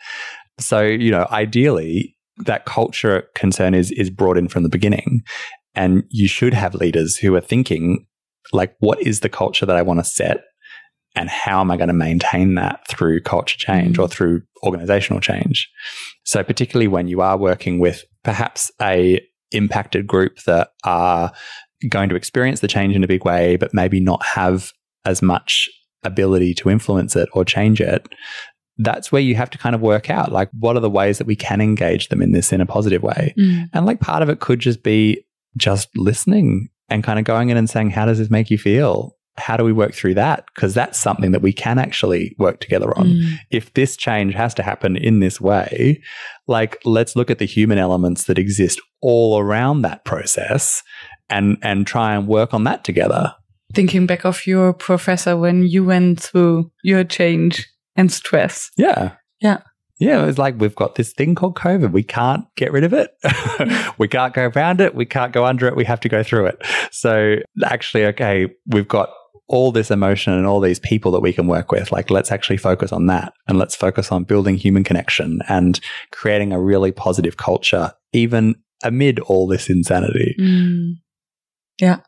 So, you know, ideally that culture concern is is brought in from the beginning and you should have leaders who are thinking like what is the culture that I want to set and how am I going to maintain that through culture change or mm. through organizational change? So particularly when you are working with perhaps a impacted group that are going to experience the change in a big way, but maybe not have as much ability to influence it or change it, that's where you have to kind of work out like what are the ways that we can engage them in this in a positive way. Mm. And like part of it could just be just listening and kind of going in and saying, how does this make you feel? How do we work through that? Because that's something that we can actually work together on. Mm. If this change has to happen in this way, like let's look at the human elements that exist all around that process and and try and work on that together. Thinking back of your professor when you went through your change and stress. Yeah. Yeah. Yeah, it's like we've got this thing called COVID. We can't get rid of it. we can't go around it. We can't go under it. We have to go through it. So actually, okay, we've got all this emotion and all these people that we can work with. Like, let's actually focus on that and let's focus on building human connection and creating a really positive culture, even amid all this insanity. Mm. Yeah.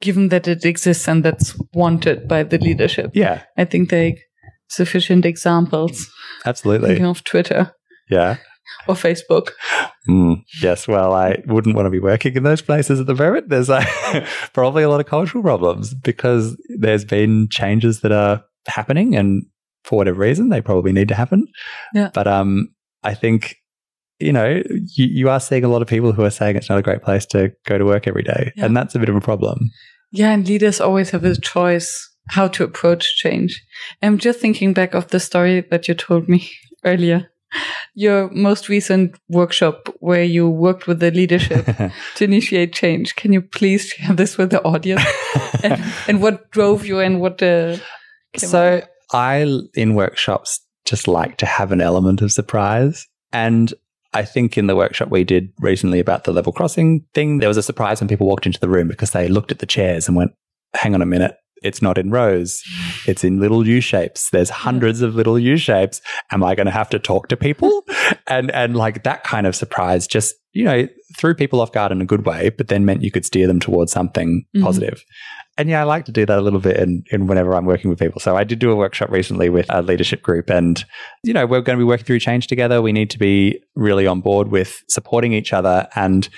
Given that it exists and that's wanted by the leadership. Yeah. I think they sufficient examples. Absolutely. Thinking of Twitter. Yeah. Or Facebook. Mm, yes, well, I wouldn't want to be working in those places at the moment. There's uh, probably a lot of cultural problems because there's been changes that are happening, and for whatever reason, they probably need to happen. Yeah. But um, I think you know you, you are seeing a lot of people who are saying it's not a great place to go to work every day, yeah. and that's a bit of a problem. Yeah, and leaders always have a choice how to approach change. I'm just thinking back of the story that you told me earlier. Your most recent workshop where you worked with the leadership to initiate change. Can you please share this with the audience? and, and, what drove you and what uh, So I in workshops just like to have an element of surprise. And I think in the workshop we did recently about the level crossing thing, there was a surprise when people walked into the room because they looked at the chairs and went, hang on a minute, it's not in rows. It's in little U shapes. There's hundreds of little U shapes. Am I going to have to talk to people? and, and like that kind of surprise just, you know, threw people off guard in a good way, but then meant you could steer them towards something mm-hmm. positive. And yeah, I like to do that a little bit in, in whenever I'm working with people. So I did do a workshop recently with a leadership group and, you know, we're going to be working through change together. We need to be really on board with supporting each other. And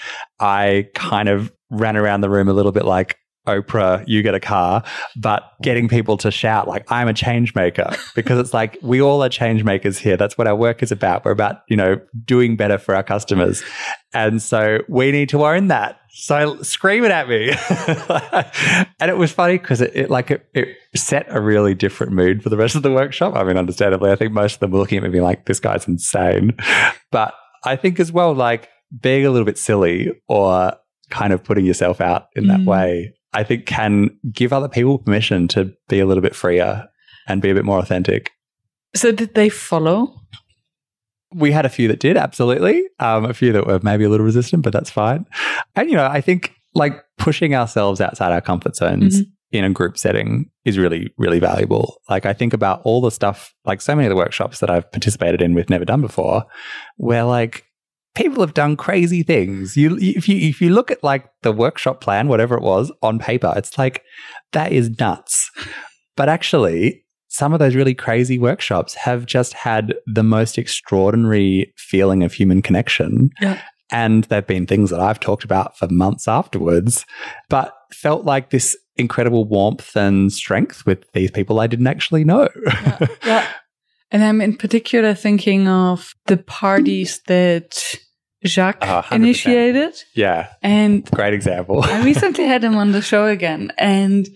I kind of ran around the room a little bit like, Oprah, you get a car, but getting people to shout like I'm a change maker because it's like we all are change makers here. That's what our work is about. We're about, you know, doing better for our customers. And so we need to own that. So scream it at me. and it was funny because it, it, like it, it, set a really different mood for the rest of the workshop. I mean, understandably, I think most of them were looking at me being like, this guy's insane. But I think as well, like being a little bit silly or kind of putting yourself out in that mm. way I think can give other people permission to be a little bit freer and be a bit more authentic. So, did they follow? We had a few that did, absolutely. Um, a few that were maybe a little resistant, but that's fine. And, you know, I think like pushing ourselves outside our comfort zones mm-hmm. in a group setting is really, really valuable. Like, I think about all the stuff, like so many of the workshops that I've participated in with Never Done Before, where like people have done crazy things. You, if you if you look at like the workshop plan, whatever it was on paper, it's like that is nuts. But actually, some of those really crazy workshops have just had the most extraordinary feeling of human connection. Yeah. And they've been things that I've talked about for months afterwards, but felt like this incredible warmth and strength with these people I didn't actually know. yeah. yeah. And I'm in particular thinking of the parties that Jacques uh, initiated. Yeah. And great example. I recently had him on the show again. And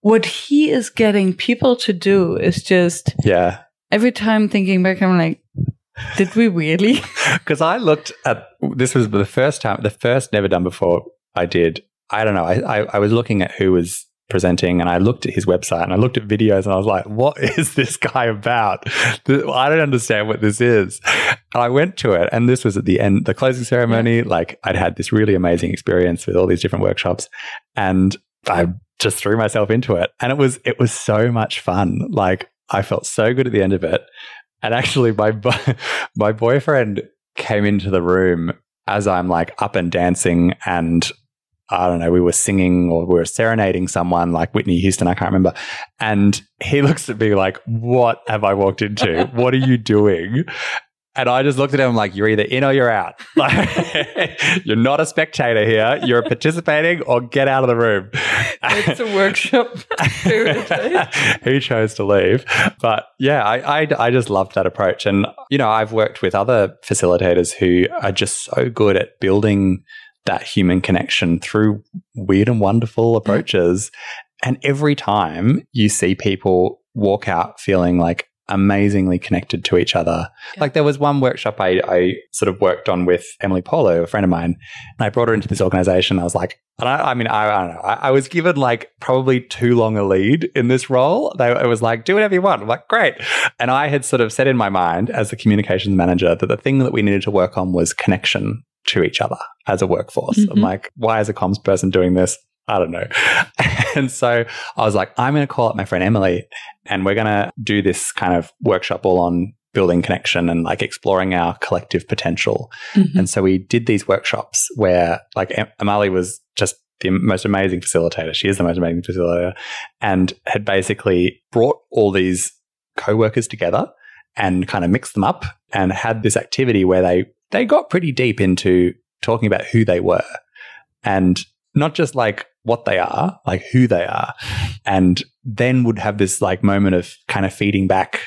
what he is getting people to do is just Yeah. Every time thinking back, I'm like, did we really? Because I looked at this was the first time, the first never done before I did. I don't know. I, I, I was looking at who was presenting and I looked at his website and I looked at videos and I was like, what is this guy about? I don't understand what this is. And I went to it and this was at the end, the closing ceremony. Yeah. Like I'd had this really amazing experience with all these different workshops and I just threw myself into it. And it was, it was so much fun. Like I felt so good at the end of it. And actually my, my boyfriend came into the room as I'm like up and dancing and I don't know, we were singing or we were serenading someone like Whitney Houston, I can't remember. And he looks at me like, What have I walked into? what are you doing? And I just looked at him like, You're either in or you're out. Like, you're not a spectator here. You're participating or get out of the room. It's a workshop. he chose to leave. But yeah, I, I, I just loved that approach. And, you know, I've worked with other facilitators who are just so good at building that human connection through weird and wonderful approaches. And every time you see people walk out feeling like amazingly connected to each other. Yeah. Like there was one workshop I, I, sort of worked on with Emily Polo, a friend of mine, and I brought her into this organization. I was like, and I, I mean, I, I, don't know. I, I, was given like probably too long a lead in this role. They, it was like, do whatever you want. I'm like, great. And I had sort of said in my mind as the communications manager that the thing that we needed to work on was connection to each other as a workforce. Mm-hmm. I'm like, why is a comms person doing this? I don't know. and so I was like, I'm going to call up my friend Emily and we're going to do this kind of workshop all on building connection and like exploring our collective potential. Mm-hmm. And so we did these workshops where like Amali was just the most amazing facilitator. She is the most amazing facilitator and had basically brought all these co-workers together and kind of mixed them up and had this activity where they they got pretty deep into talking about who they were and not just like what they are, like who they are, and then would have this like moment of kind of feeding back,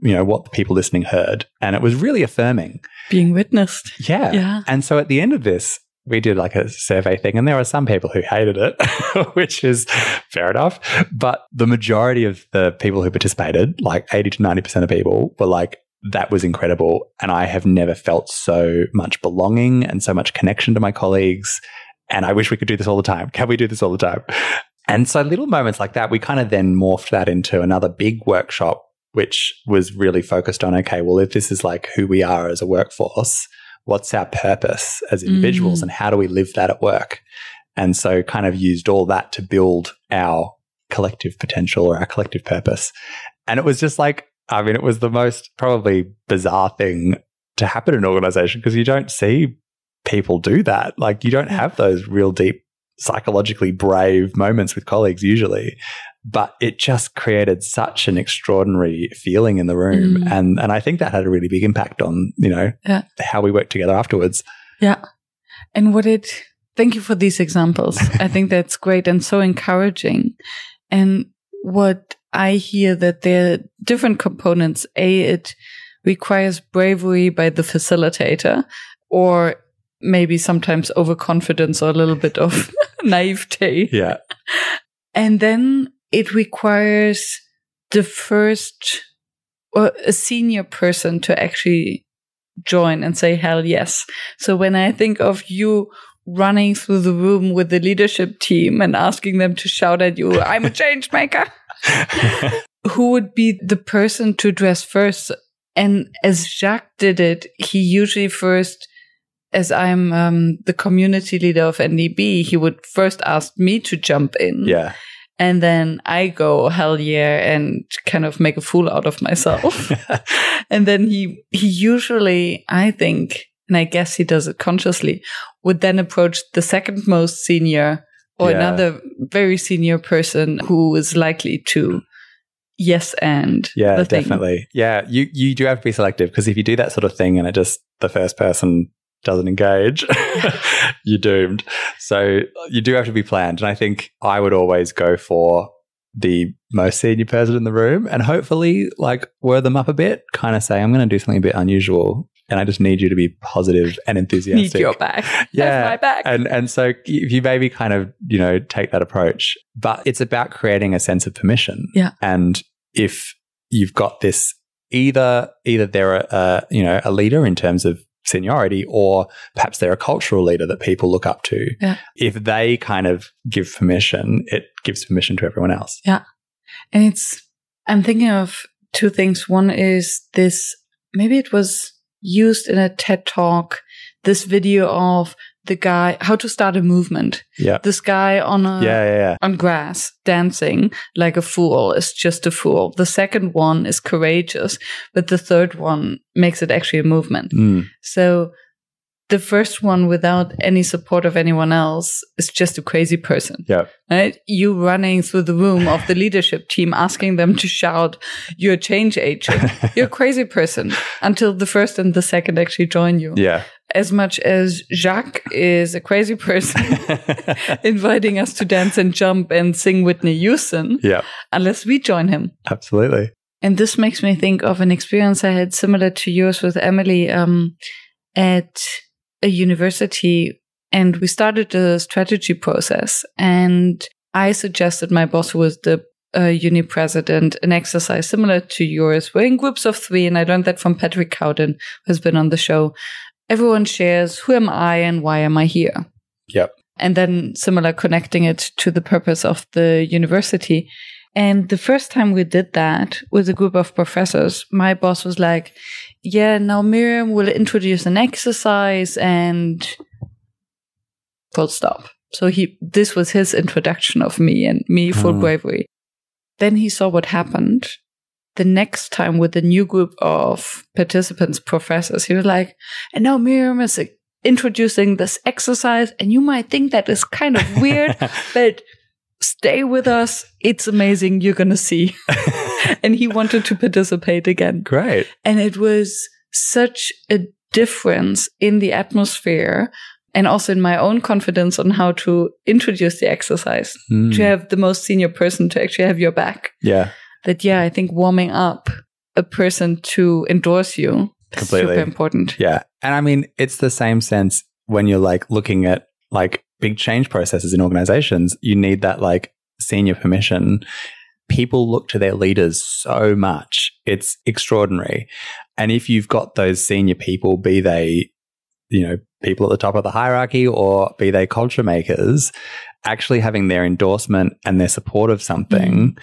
you know, what the people listening heard. And it was really affirming. Being witnessed. Yeah. Yeah. And so at the end of this, we did like a survey thing, and there were some people who hated it, which is fair enough. But the majority of the people who participated, like 80 to 90% of people, were like, that was incredible. And I have never felt so much belonging and so much connection to my colleagues and I wish we could do this all the time. Can we do this all the time? And so little moments like that, we kind of then morphed that into another big workshop, which was really focused on, okay, well, if this is like who we are as a workforce, what's our purpose as individuals mm. and how do we live that at work? And so kind of used all that to build our collective potential or our collective purpose. And it was just like, I mean, it was the most probably bizarre thing to happen in an organization because you don't see people do that. Like you don't have those real deep psychologically brave moments with colleagues usually but it just created such an extraordinary feeling in the room mm. and and I think that had a really big impact on you know yeah. how we worked together afterwards yeah and what it thank you for these examples I think that's great and so encouraging and what I hear that there are different components a it requires bravery by the facilitator or maybe sometimes overconfidence or a little bit of naivete. Yeah. And then it requires the first or a senior person to actually join and say, hell yes. So when I think of you running through the room with the leadership team and asking them to shout at you, I'm a change maker. Who would be the person to dress first? And as Jacques did it, he usually first as I'm um, the community leader of NDB, he would first ask me to jump in. Yeah. And then I go hell yeah and kind of make a fool out of myself. and then he he usually, I think, and I guess he does it consciously, would then approach the second most senior or yeah. another very senior person who is likely to yes and yeah definitely yeah you you do have to be selective because if you do that sort of thing and it just the first person doesn't engage, you're doomed. So you do have to be planned. And I think I would always go for the most senior person in the room and hopefully like wear them up a bit, kind of say, I'm going to do something a bit unusual. And I just need you to be positive and enthusiastic. Need your back. Yeah. my back. And and so if you maybe kind of, you know, take that approach. But it's about creating a sense of permission. Yeah. And if you've got this either either they're a, a you know a leader in terms of seniority, or perhaps they're a cultural leader that people look up to. Yeah. If they kind of give permission, it gives permission to everyone else. Yeah. And it's, I'm thinking of two things. One is this, maybe it was used in a TED talk, this video of the guy how to start a movement. Yeah. This guy on a yeah, yeah, yeah. on grass dancing like a fool is just a fool. The second one is courageous, but the third one makes it actually a movement. Mm. So the first one without any support of anyone else is just a crazy person. Yeah. Right? You running through the room of the leadership team asking them to shout, you're a change agent. you're a crazy person until the first and the second actually join you. Yeah. As much as Jacques is a crazy person inviting us to dance and jump and sing Whitney Houston. Yeah. Unless we join him. Absolutely. And this makes me think of an experience I had similar to yours with Emily um, at a university and we started a strategy process. And I suggested my boss, who was the uh, uni president, an exercise similar to yours. We're in groups of three, and I learned that from Patrick Cowden, who has been on the show. Everyone shares who am I and why am I here? Yep. And then similar connecting it to the purpose of the university. And the first time we did that with a group of professors, my boss was like, yeah, now Myriam will introduce an exercise and full stop. So he, this was his introduction of me and me for mm. bravery. Then he saw what happened the next time with a new group of participants, professors. He was like, and now Myriam is introducing this exercise and you might think that is kind of weird, but stay with us. It's amazing. You're going to see. and he wanted to participate again. Great. And it was such a difference in the atmosphere and also in my own confidence on how to introduce the exercise mm. to have the most senior person to actually have your back. Yeah. That, yeah, I think warming up a person to endorse you Completely. super important. Yeah. And I mean, it's the same sense when you're like looking at like big change processes in organizations, you need that like senior permission. People look to their leaders so much. It's extraordinary. And if you've got those senior people, be they, you know, people at the top of the hierarchy or be they culture makers, actually having their endorsement and their support of something mm.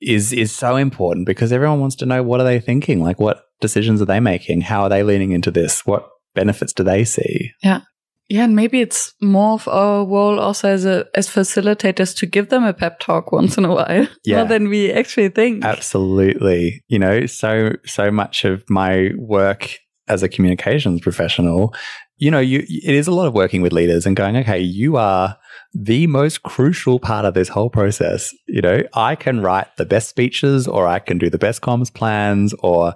is is so important because everyone wants to know what are they thinking? Like what decisions are they making? How are they leaning into this? What benefits do they see? Yeah. Yeah, and maybe it's more of our role also as a as facilitators to give them a pep talk once in a while, yeah. more than we actually think. Absolutely, you know, so so much of my work as a communications professional, you know, you it is a lot of working with leaders and going, okay, you are the most crucial part of this whole process. You know, I can write the best speeches, or I can do the best comms plans, or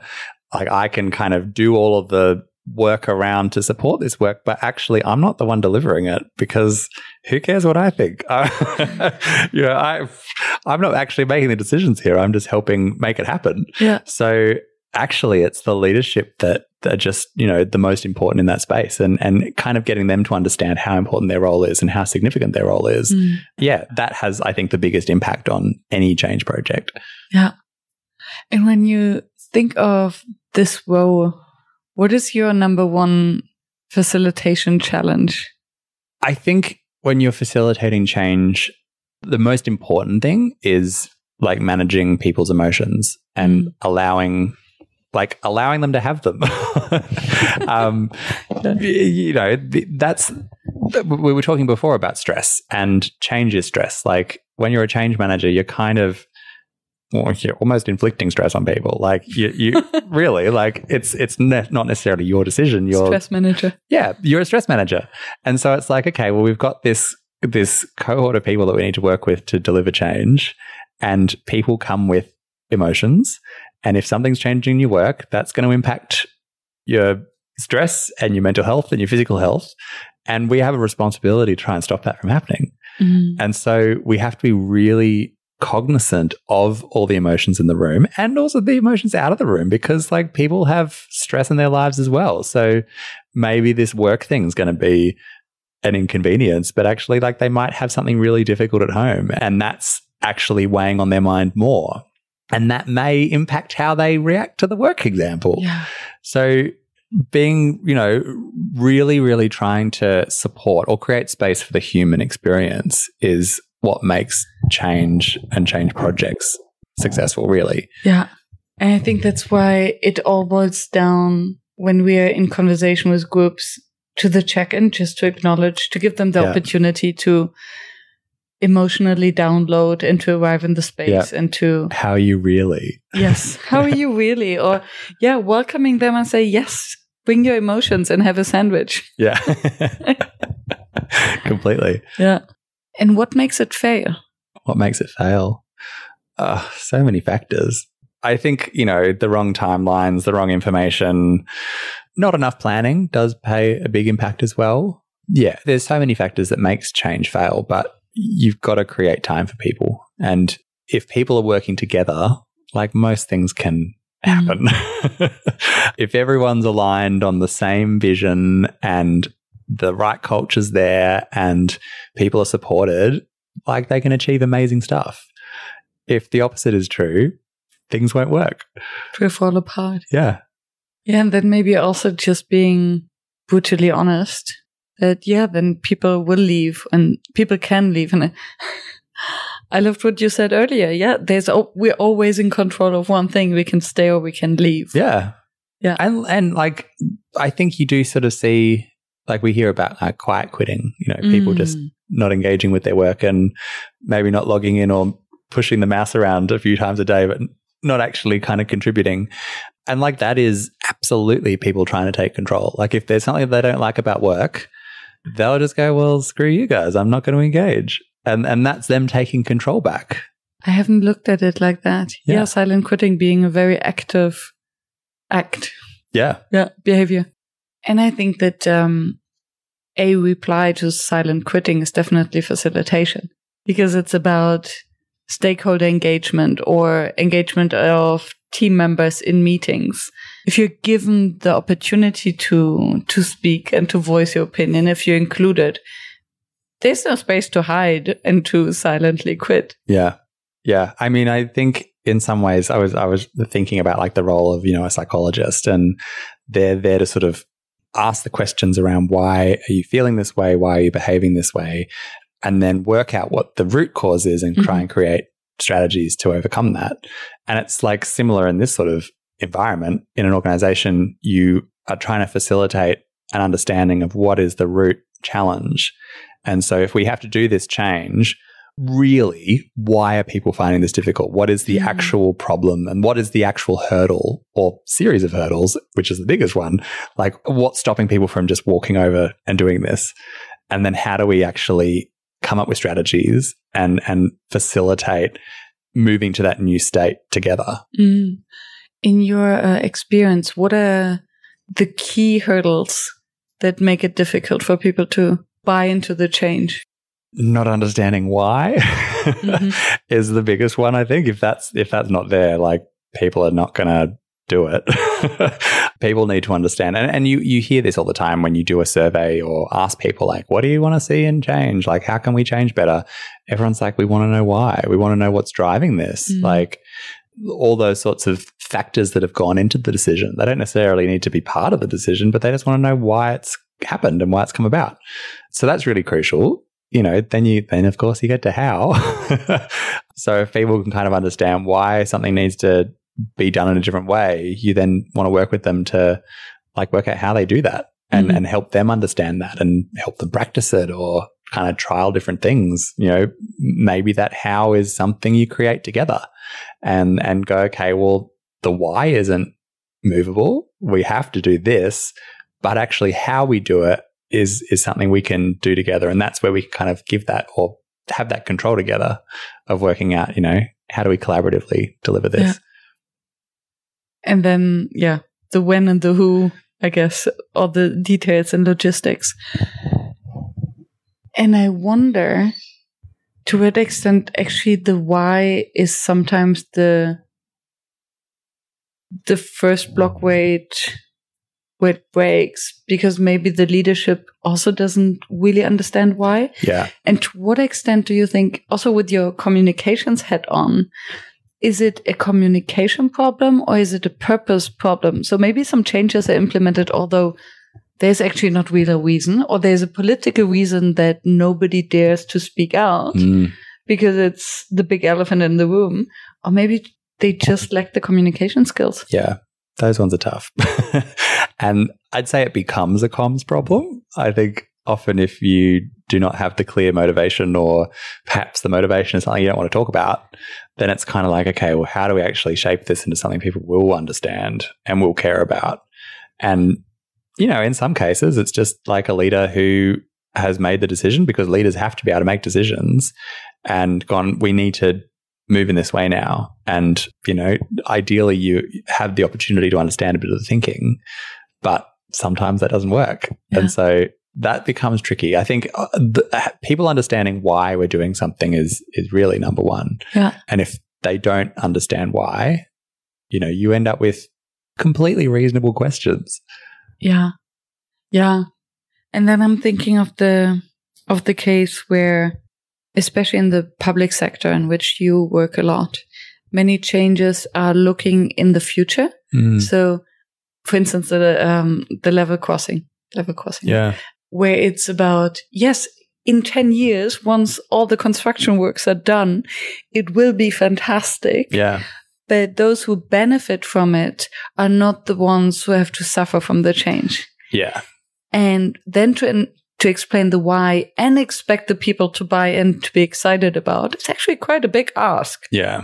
like I can kind of do all of the work around to support this work, but actually I'm not the one delivering it because who cares what I think? you know, I I'm not actually making the decisions here. I'm just helping make it happen. Yeah. So actually it's the leadership that are just, you know, the most important in that space and and kind of getting them to understand how important their role is and how significant their role is. Mm. Yeah, that has I think the biggest impact on any change project. Yeah. And when you think of this role what is your number one facilitation challenge? I think when you're facilitating change, the most important thing is like managing people's emotions and mm. allowing like allowing them to have them. um, you know, that's we were talking before about stress and change is stress. Like when you're a change manager, you're kind of well, you're almost inflicting stress on people. Like you, you really like it's it's ne- not necessarily your decision. You're stress manager. Yeah, you're a stress manager, and so it's like okay, well, we've got this this cohort of people that we need to work with to deliver change, and people come with emotions, and if something's changing in your work, that's going to impact your stress and your mental health and your physical health, and we have a responsibility to try and stop that from happening. Mm-hmm. And so we have to be really cognizant of all the emotions in the room and also the emotions out of the room because like people have stress in their lives as well. So maybe this work thing is going to be an inconvenience, but actually like they might have something really difficult at home and that's actually weighing on their mind more. And that may impact how they react to the work example. Yeah. So being, you know, really, really trying to support or create space for the human experience is what makes change and change projects successful, really. Yeah. And I think that's why it all boils down when we are in conversation with groups to the check in, just to acknowledge, to give them the yeah. opportunity to emotionally download and to arrive in the space yeah. and to. How are you really? Yes. How are you really? Or, yeah, welcoming them and say, yes, bring your emotions and have a sandwich. Yeah. Completely. Yeah. And what makes it fail? What makes it fail? Uh, so many factors. I think, you know, the wrong timelines, the wrong information, not enough planning does pay a big impact as well. Yeah, there's so many factors that makes change fail, but you've got to create time for people. And if people are working together, like most things can happen. Mm. if everyone's aligned on the same vision and the right culture's there and people are supported, like they can achieve amazing stuff. If the opposite is true, things won't work. Will fall apart. Yeah. Yeah, and then maybe also just being brutally honest that yeah, then people will leave and people can leave. And I loved what you said earlier. Yeah, there's we're always in control of one thing. We can stay or we can leave. Yeah, yeah, and and like I think you do sort of see like we hear about like quiet quitting, you know, people mm. just not engaging with their work and maybe not logging in or pushing the mouse around a few times a day, but not actually kind of contributing. And like that is absolutely people trying to take control. Like if there's something they don't like about work, they'll just go, well, screw you guys. I'm not going to engage. And, and that's them taking control back. I haven't looked at it like that. Yeah. yeah silent quitting being a very active act. Yeah. Yeah. Behavior. And I think that, um, a reply to silent quitting is definitely facilitation because it's about stakeholder engagement or engagement of team members in meetings. If you're given the opportunity to, to speak and to voice your opinion, if you're included, there's no space to hide and to silently quit. Yeah. Yeah. I mean, I think in some ways I was, I was thinking about like the role of, you know, a psychologist and they're there to sort of ask the questions around why are you feeling this way? Why are you behaving this way? And then work out what the root cause is and mm-hmm. try and create strategies to overcome that. And it's like similar in this sort of environment in an organization, you are trying to facilitate an understanding of what is the root challenge. And so if we have to do this change, really, why are people finding this difficult? What is the mm. actual problem and what is the actual hurdle or series of hurdles, which is the biggest one? Like what's stopping people from just walking over and doing this? And then how do we actually come up with strategies and and facilitate moving to that new state together. Mm. In your uh, experience, what are the key hurdles that make it difficult for people to buy into the change? Not understanding why mm-hmm. is the biggest one. I think if that's if that's not there, like people are not going to do it. people need to understand. And, and you, you hear this all the time when you do a survey or ask people, like, what do you want to see and change? Like, how can we change better? Everyone's like, we want to know why. We want to know what's driving this. Mm. Like, all those sorts of factors that have gone into the decision. They don't necessarily need to be part of the decision, but they just want to know why it's happened and why it's come about. So that's really crucial. You know, then you, then of course you get to how. so if people can kind of understand why something needs to be done in a different way, you then want to work with them to like work out how they do that and, mm-hmm. and help them understand that and help them practice it or kind of trial different things. You know, maybe that how is something you create together and, and go, okay, well, the why isn't movable. We have to do this, but actually how we do it is, is something we can do together. And that's where we kind of give that or have that control together of working out, you know, how do we collaboratively deliver this? Yeah. And then, yeah, the when and the who, I guess, all the details and logistics. And I wonder to what extent actually the why is sometimes the the first block it where it breaks because maybe the leadership also doesn't really understand why. Yeah. And to what extent do you think also with your communications head on is it a communication problem or is it a purpose problem? So maybe some changes are implemented, although there's actually not really a reason, or there's a political reason that nobody dares to speak out mm. because it's the big elephant in the room, or maybe they just lack the communication skills. Yeah, those ones are tough. and I'd say it becomes a comms problem. I think often if you do not have the clear motivation or perhaps the motivation is something you don't want to talk about, then it's kind of like, okay, well, how do we actually shape this into something people will understand and will care about? And, you know, in some cases, it's just like a leader who has made the decision because leaders have to be able to make decisions and gone, we need to move in this way now. And, you know, ideally you have the opportunity to understand a bit of the thinking, but sometimes that doesn't work. Yeah. And so that becomes tricky. I think uh, the, uh, people understanding why we're doing something is is really number one. Yeah. And if they don't understand why, you know, you end up with completely reasonable questions. Yeah. Yeah. And then I'm thinking of the of the case where especially in the public sector in which you work a lot, many changes are looking in the future. Mm. So for instance the um, the level crossing level crossing. Yeah where it's about, yes, in 10 years, once all the construction works are done, it will be fantastic. Yeah. But those who benefit from it are not the ones who have to suffer from the change. Yeah. And then to to explain the why and expect the people to buy and to be excited about, it's actually quite a big ask. Yeah,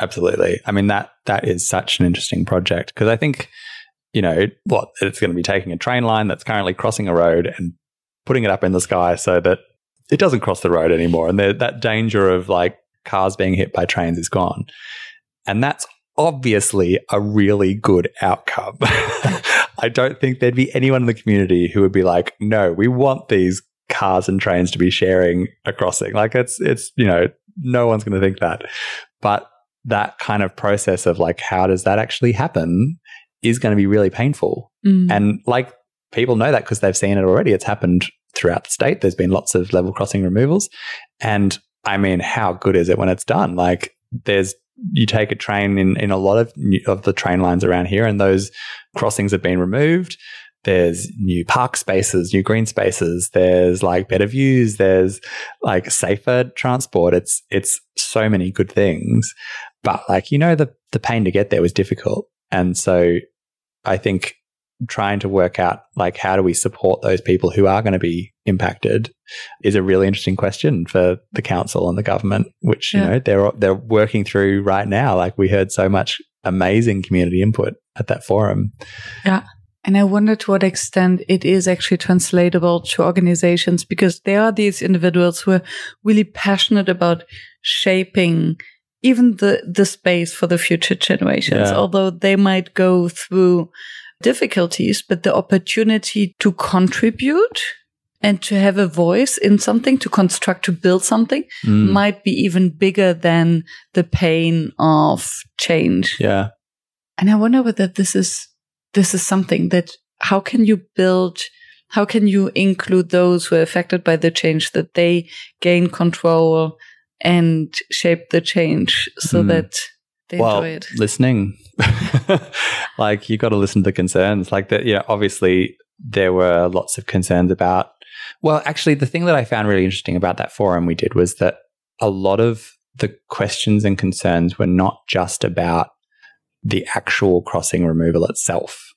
absolutely. I mean, that, that is such an interesting project because I think, you know, what it's going to be taking a train line that's currently crossing a road and putting it up in the sky so that it doesn't cross the road anymore. And that danger of like cars being hit by trains is gone. And that's obviously a really good outcome. I don't think there'd be anyone in the community who would be like, no, we want these cars and trains to be sharing a crossing. Like it's, it's, you know, no one's going to think that. But that kind of process of like, how does that actually happen is going to be really painful. Mm. And like people know that because they've seen it already. It's happened throughout the state. There's been lots of level crossing removals. And I mean, how good is it when it's done? Like there's you take a train in, in a lot of of the train lines around here, and those crossings have been removed. There's new park spaces, new green spaces. There's like better views. There's like safer transport. It's it's so many good things, but like you know the the pain to get there was difficult, and so I think trying to work out like how do we support those people who are going to be impacted is a really interesting question for the council and the government which yeah. you know they're they're working through right now. Like we heard so much amazing community input at that forum. Yeah. And I wonder to what extent it is actually translatable to organizations because there are these individuals who are really passionate about shaping even the, the space for the future generations, yeah. although they might go through difficulties, but the opportunity to contribute and to have a voice in something, to construct, to build something mm. might be even bigger than the pain of change. Yeah. And I wonder whether this is, this is something that how can you build, how can you include those who are affected by the change that they gain control and shape the change so mm. that they well, enjoy it. Listening. like you got to listen to the concerns. Like that, yeah, obviously there were lots of concerns about well, actually the thing that I found really interesting about that forum we did was that a lot of the questions and concerns were not just about the actual crossing removal itself.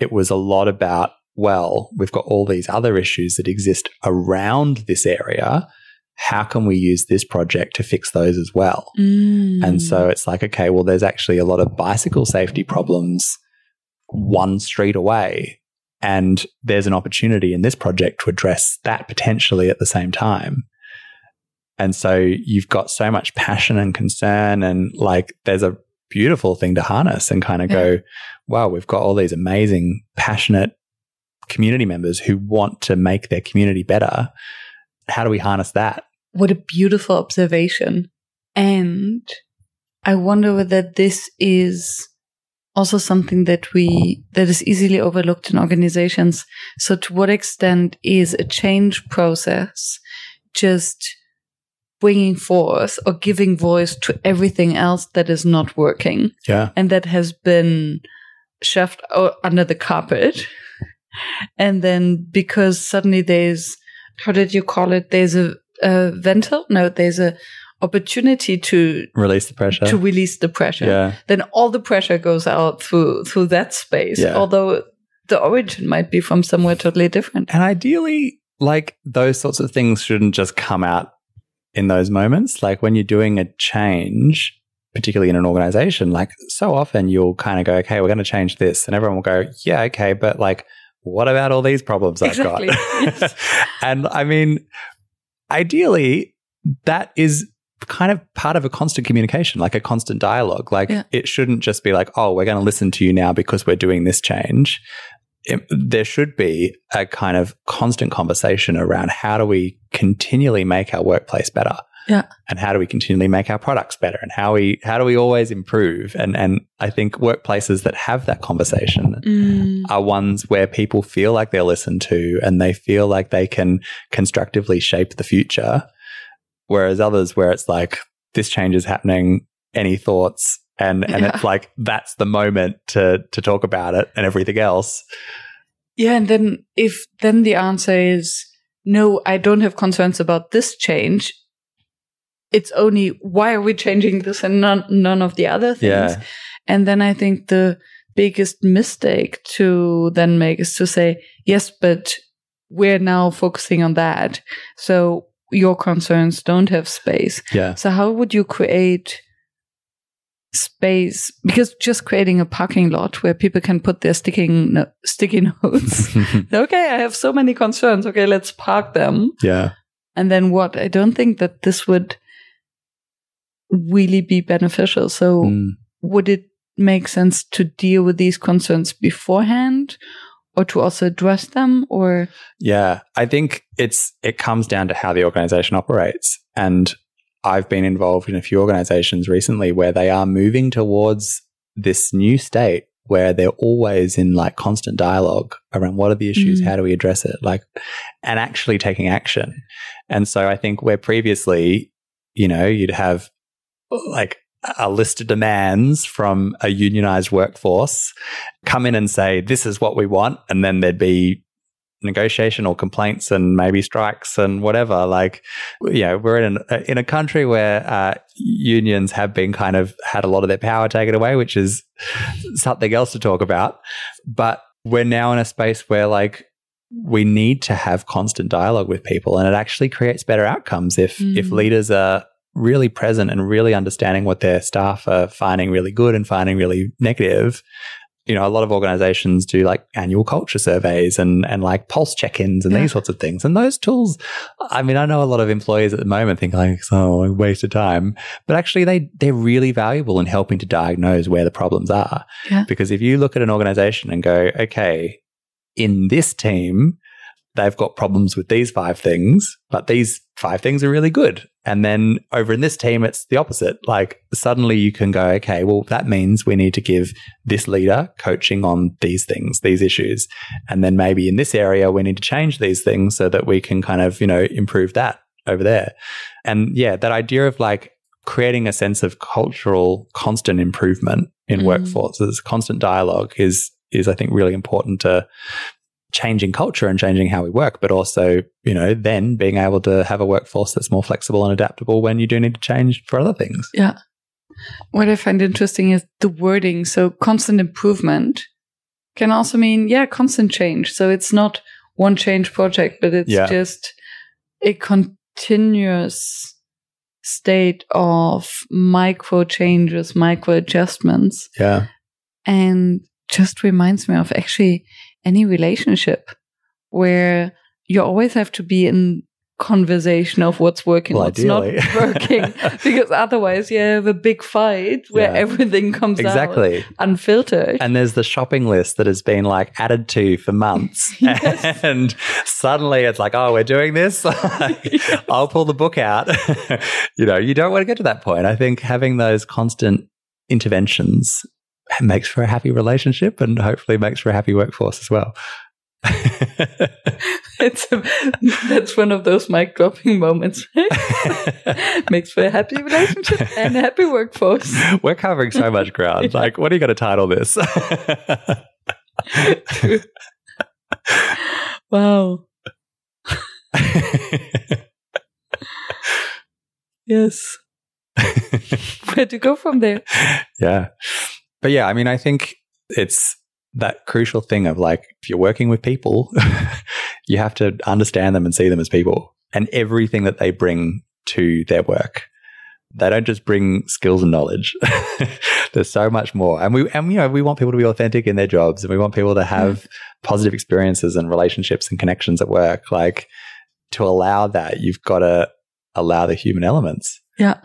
It was a lot about, well, we've got all these other issues that exist around this area how can we use this project to fix those as well? Mm. And so it's like, okay, well, there's actually a lot of bicycle safety problems one street away. And there's an opportunity in this project to address that potentially at the same time. And so you've got so much passion and concern, and like there's a beautiful thing to harness and kind of yeah. go, wow, we've got all these amazing, passionate community members who want to make their community better how do we harness that? What a beautiful observation. And I wonder whether this is also something that we, that is easily overlooked in organizations. So to what extent is a change process just bringing forth or giving voice to everything else that is not working? Yeah. And that has been shoved under the carpet. And then because suddenly there's how did you call it? There's a, a ventil. No, there's a opportunity to release the pressure. To release the pressure. Yeah. Then all the pressure goes out through through that space. Yeah. Although the origin might be from somewhere totally different. And ideally, like those sorts of things shouldn't just come out in those moments. Like when you're doing a change, particularly in an organization, like so often you'll kind of go, okay, we're going to change this. And everyone will go, yeah, okay, but like what about all these problems I've got? And I mean, ideally, that is kind of part of a constant communication, like a constant dialogue. Like yeah. it shouldn't just be like, oh, we're going to listen to you now because we're doing this change. It, there should be a kind of constant conversation around how do we continually make our workplace better yeah. And how do we continually make our products better and how we how do we always improve? And and I think workplaces that have that conversation mm. are ones where people feel like they're listened to and they feel like they can constructively shape the future. Whereas others where it's like this change is happening, any thoughts? And and yeah. it's like that's the moment to to talk about it and everything else. Yeah, and then if then the answer is no, I don't have concerns about this change it's only why are we changing this and none, none of the other things. Yeah. And then I think the biggest mistake to then make is to say, yes, but we're now focusing on that. So your concerns don't have space. Yeah. So how would you create space? Because just creating a parking lot where people can put their sticking no, sticky notes. okay, I have so many concerns. Okay, let's park them. Yeah. And then what? I don't think that this would really be beneficial. So mm. would it make sense to deal with these concerns beforehand or to also address them or yeah i think it's it comes down to how the organization operates and i've been involved in a few organizations recently where they are moving towards this new state where they're always in like constant dialogue around what are the issues mm. how do we address it like and actually taking action and so i think where previously you know you'd have like a list of demands from a unionized workforce, come in and say, this is what we want. And then there'd be negotiation or complaints and maybe strikes and whatever. Like, yeah, we're in an, in a country where uh, unions have been kind of had a lot of their power taken away, which is something else to talk about. But we're now in a space where like we need to have constant dialogue with people and it actually creates better outcomes if mm. if leaders are really present and really understanding what their staff are finding really good and finding really negative. You know, a lot of organizations do like annual culture surveys and, and like pulse check ins and yeah. these sorts of things. And those tools, I mean, I know a lot of employees at the moment think like, oh, waste of time, but actually they, they're really valuable in helping to diagnose where the problems are. Yeah. Because if you look at an organization and go, okay, in this team, they've got problems with these five things, but these five things are really good. And then over in this team, it's the opposite. Like suddenly you can go, okay, well, that means we need to give this leader coaching on these things, these issues. And then maybe in this area, we need to change these things so that we can kind of, you know, improve that over there. And yeah, that idea of like creating a sense of cultural constant improvement in mm. workforces, constant dialogue is is I think really important to changing culture and changing how we work, but also, you know, then being able to have a workforce that's more flexible and adaptable when you do need to change for other things. Yeah. What I find interesting is the wording. So constant improvement can also mean, yeah, constant change. So it's not one change project, but it's yeah. just a continuous state of micro changes, micro adjustments. Yeah. And just reminds me of actually any relationship where you always have to be in conversation of what's working, well, what's ideally. not working, because otherwise you have a big fight where yeah. everything comes exactly. out unfiltered. And there's the shopping list that has been like added to for months, and suddenly it's like, oh, we're doing this. yes. I'll pull the book out. you know, you don't want to get to that point. I think having those constant interventions makes for a happy relationship and hopefully makes for a happy workforce as well. it's a, that's one of those mic dropping moments. Makes for a happy relationship and a happy workforce. We're covering so much ground. Like, what are you going to title this? wow. yes. Where to go from there? Yeah. But yeah, I mean, I think it's that crucial thing of like, if you're working with people, you have to understand them and see them as people and everything that they bring to their work. They don't just bring skills and knowledge. There's so much more. And we, and you know, we want people to be authentic in their jobs and we want people to have mm. positive experiences and relationships and connections at work. Like to allow that, you've got to allow the human elements. Yeah.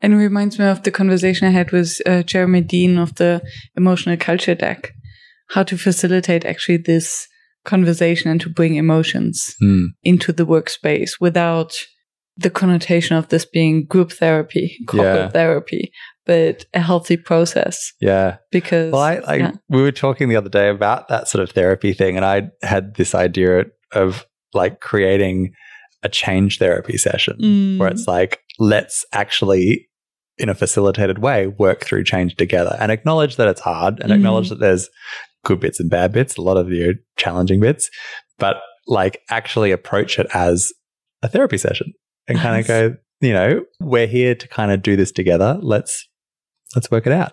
And it reminds me of the conversation I had with uh, Jeremy Dean of the Emotional Culture Deck, how to facilitate actually this conversation and to bring emotions mm. into the workspace without the connotation of this being group therapy, corporate yeah. therapy, but a healthy process. Yeah. Because well, I, I yeah. we were talking the other day about that sort of therapy thing, and I had this idea of like creating a change therapy session mm. where it's like, let's actually in a facilitated way work through change together and acknowledge that it's hard and mm. acknowledge that there's good bits and bad bits, a lot of the challenging bits, but like actually approach it as a therapy session and kind of go, you know, we're here to kind of do this together. Let's let's work it out.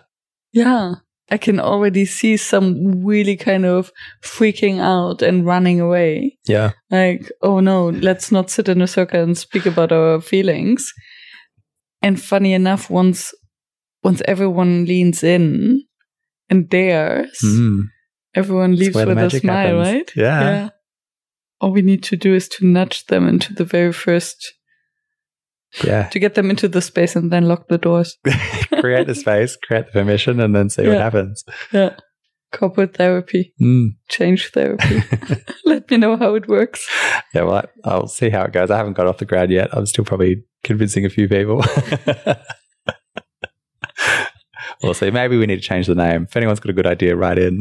Yeah. I can already see some really kind of freaking out and running away. Yeah. Like, oh no, let's not sit in a circle and speak about our feelings. And funny enough, once once everyone leans in and dares, mm. everyone leaves with a smile, happens. right? Yeah. yeah. All we need to do is to nudge them into the very first yeah. To get them into the space and then lock the doors. create the space, create the permission, and then see yeah. what happens. Yeah. Corporate therapy, mm. change therapy. Let me know how it works. Yeah, well, I'll see how it goes. I haven't got off the ground yet. I'm still probably convincing a few people. we'll see. Maybe we need to change the name. If anyone's got a good idea, write in.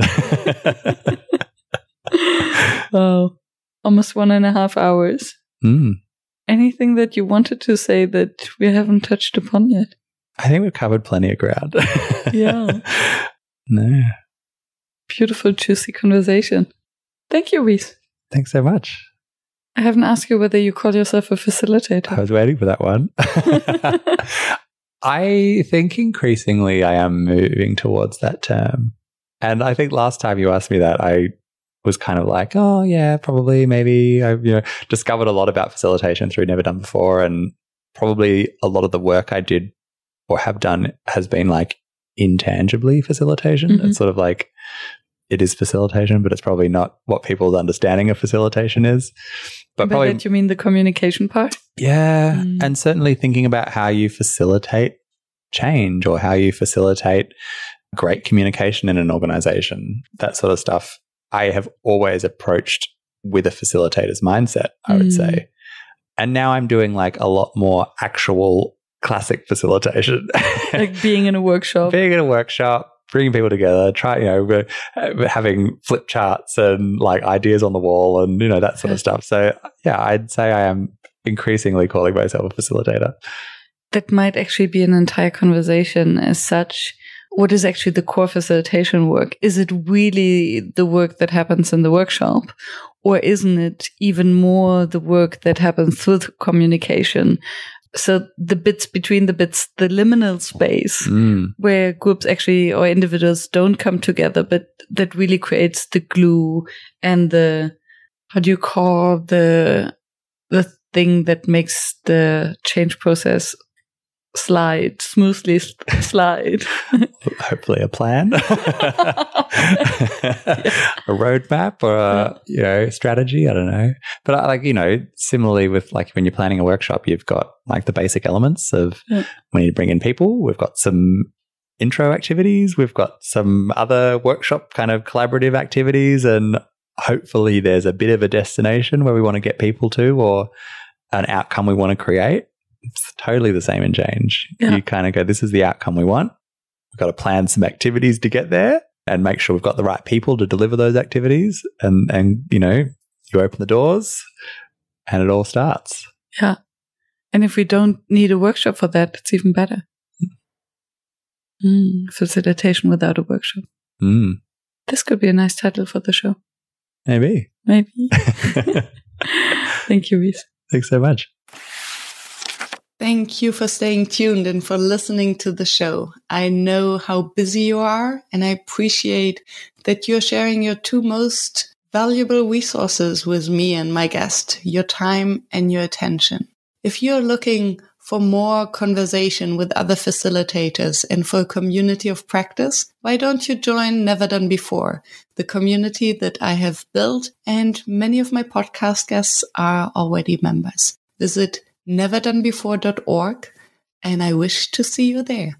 oh, almost one and a half hours. Mm anything that you wanted to say that we haven't touched upon yet? I think we've covered plenty of ground. yeah. No. Beautiful, juicy conversation. Thank you, Rhys. Thanks so much. I haven't asked you whether you call yourself a facilitator. I was waiting for that one. I think increasingly I am moving towards that term. And I think last time you asked me that, I was kind of like, oh yeah, probably, maybe. I you know discovered a lot about facilitation through Never Done Before, and probably a lot of the work I did or have done has been like intangibly facilitation. Mm-hmm. It's sort of like it is facilitation, but it's probably not what people's understanding of facilitation is. But By probably, that you mean the communication part? Yeah, mm. and certainly thinking about how you facilitate change or how you facilitate great communication in an organization, that sort of stuff I have always approached with a facilitator's mindset, I would mm. say. And now I'm doing like a lot more actual classic facilitation. like being in a workshop. being in a workshop, bringing people together, try, you know, having flip charts and like ideas on the wall and, you know, that sort of stuff. So, yeah, I'd say I am increasingly calling myself a facilitator. That might actually be an entire conversation as such what is actually the core facilitation work? Is it really the work that happens in the workshop? Or isn't it even more the work that happens through communication? So the bits between the bits, the liminal space mm. where groups actually or individuals don't come together, but that really creates the glue and the, how do you call the, the thing that makes the change process slide, smoothly slide. Hopefully, a plan, a roadmap, or a you know strategy. I don't know, but I, like you know, similarly with like when you're planning a workshop, you've got like the basic elements of yeah. need to bring in people. We've got some intro activities. We've got some other workshop kind of collaborative activities, and hopefully, there's a bit of a destination where we want to get people to, or an outcome we want to create it's totally the same in change. Yeah. You kind of go, this is the outcome we want. We've got to plan some activities to get there and make sure we've got the right people to deliver those activities. And, and, you know, you open the doors and it all starts. Yeah. And if we don't need a workshop for that, it's even better. Mm, facilitation without a workshop. Mm. This could be a nice title for the show. Maybe. Maybe. Thank you, Rhys. Thanks so much. Thank you for staying tuned and for listening to the show. I know how busy you are, and I appreciate that you're sharing your two most valuable resources with me and my guest, your time and your attention. If you're looking for more conversation with other facilitators and for a community of practice, why don't you join Never Done Before, the community that I have built and many of my podcast guests are already members. Visit neverdonebefore.org, and I wish to see you there.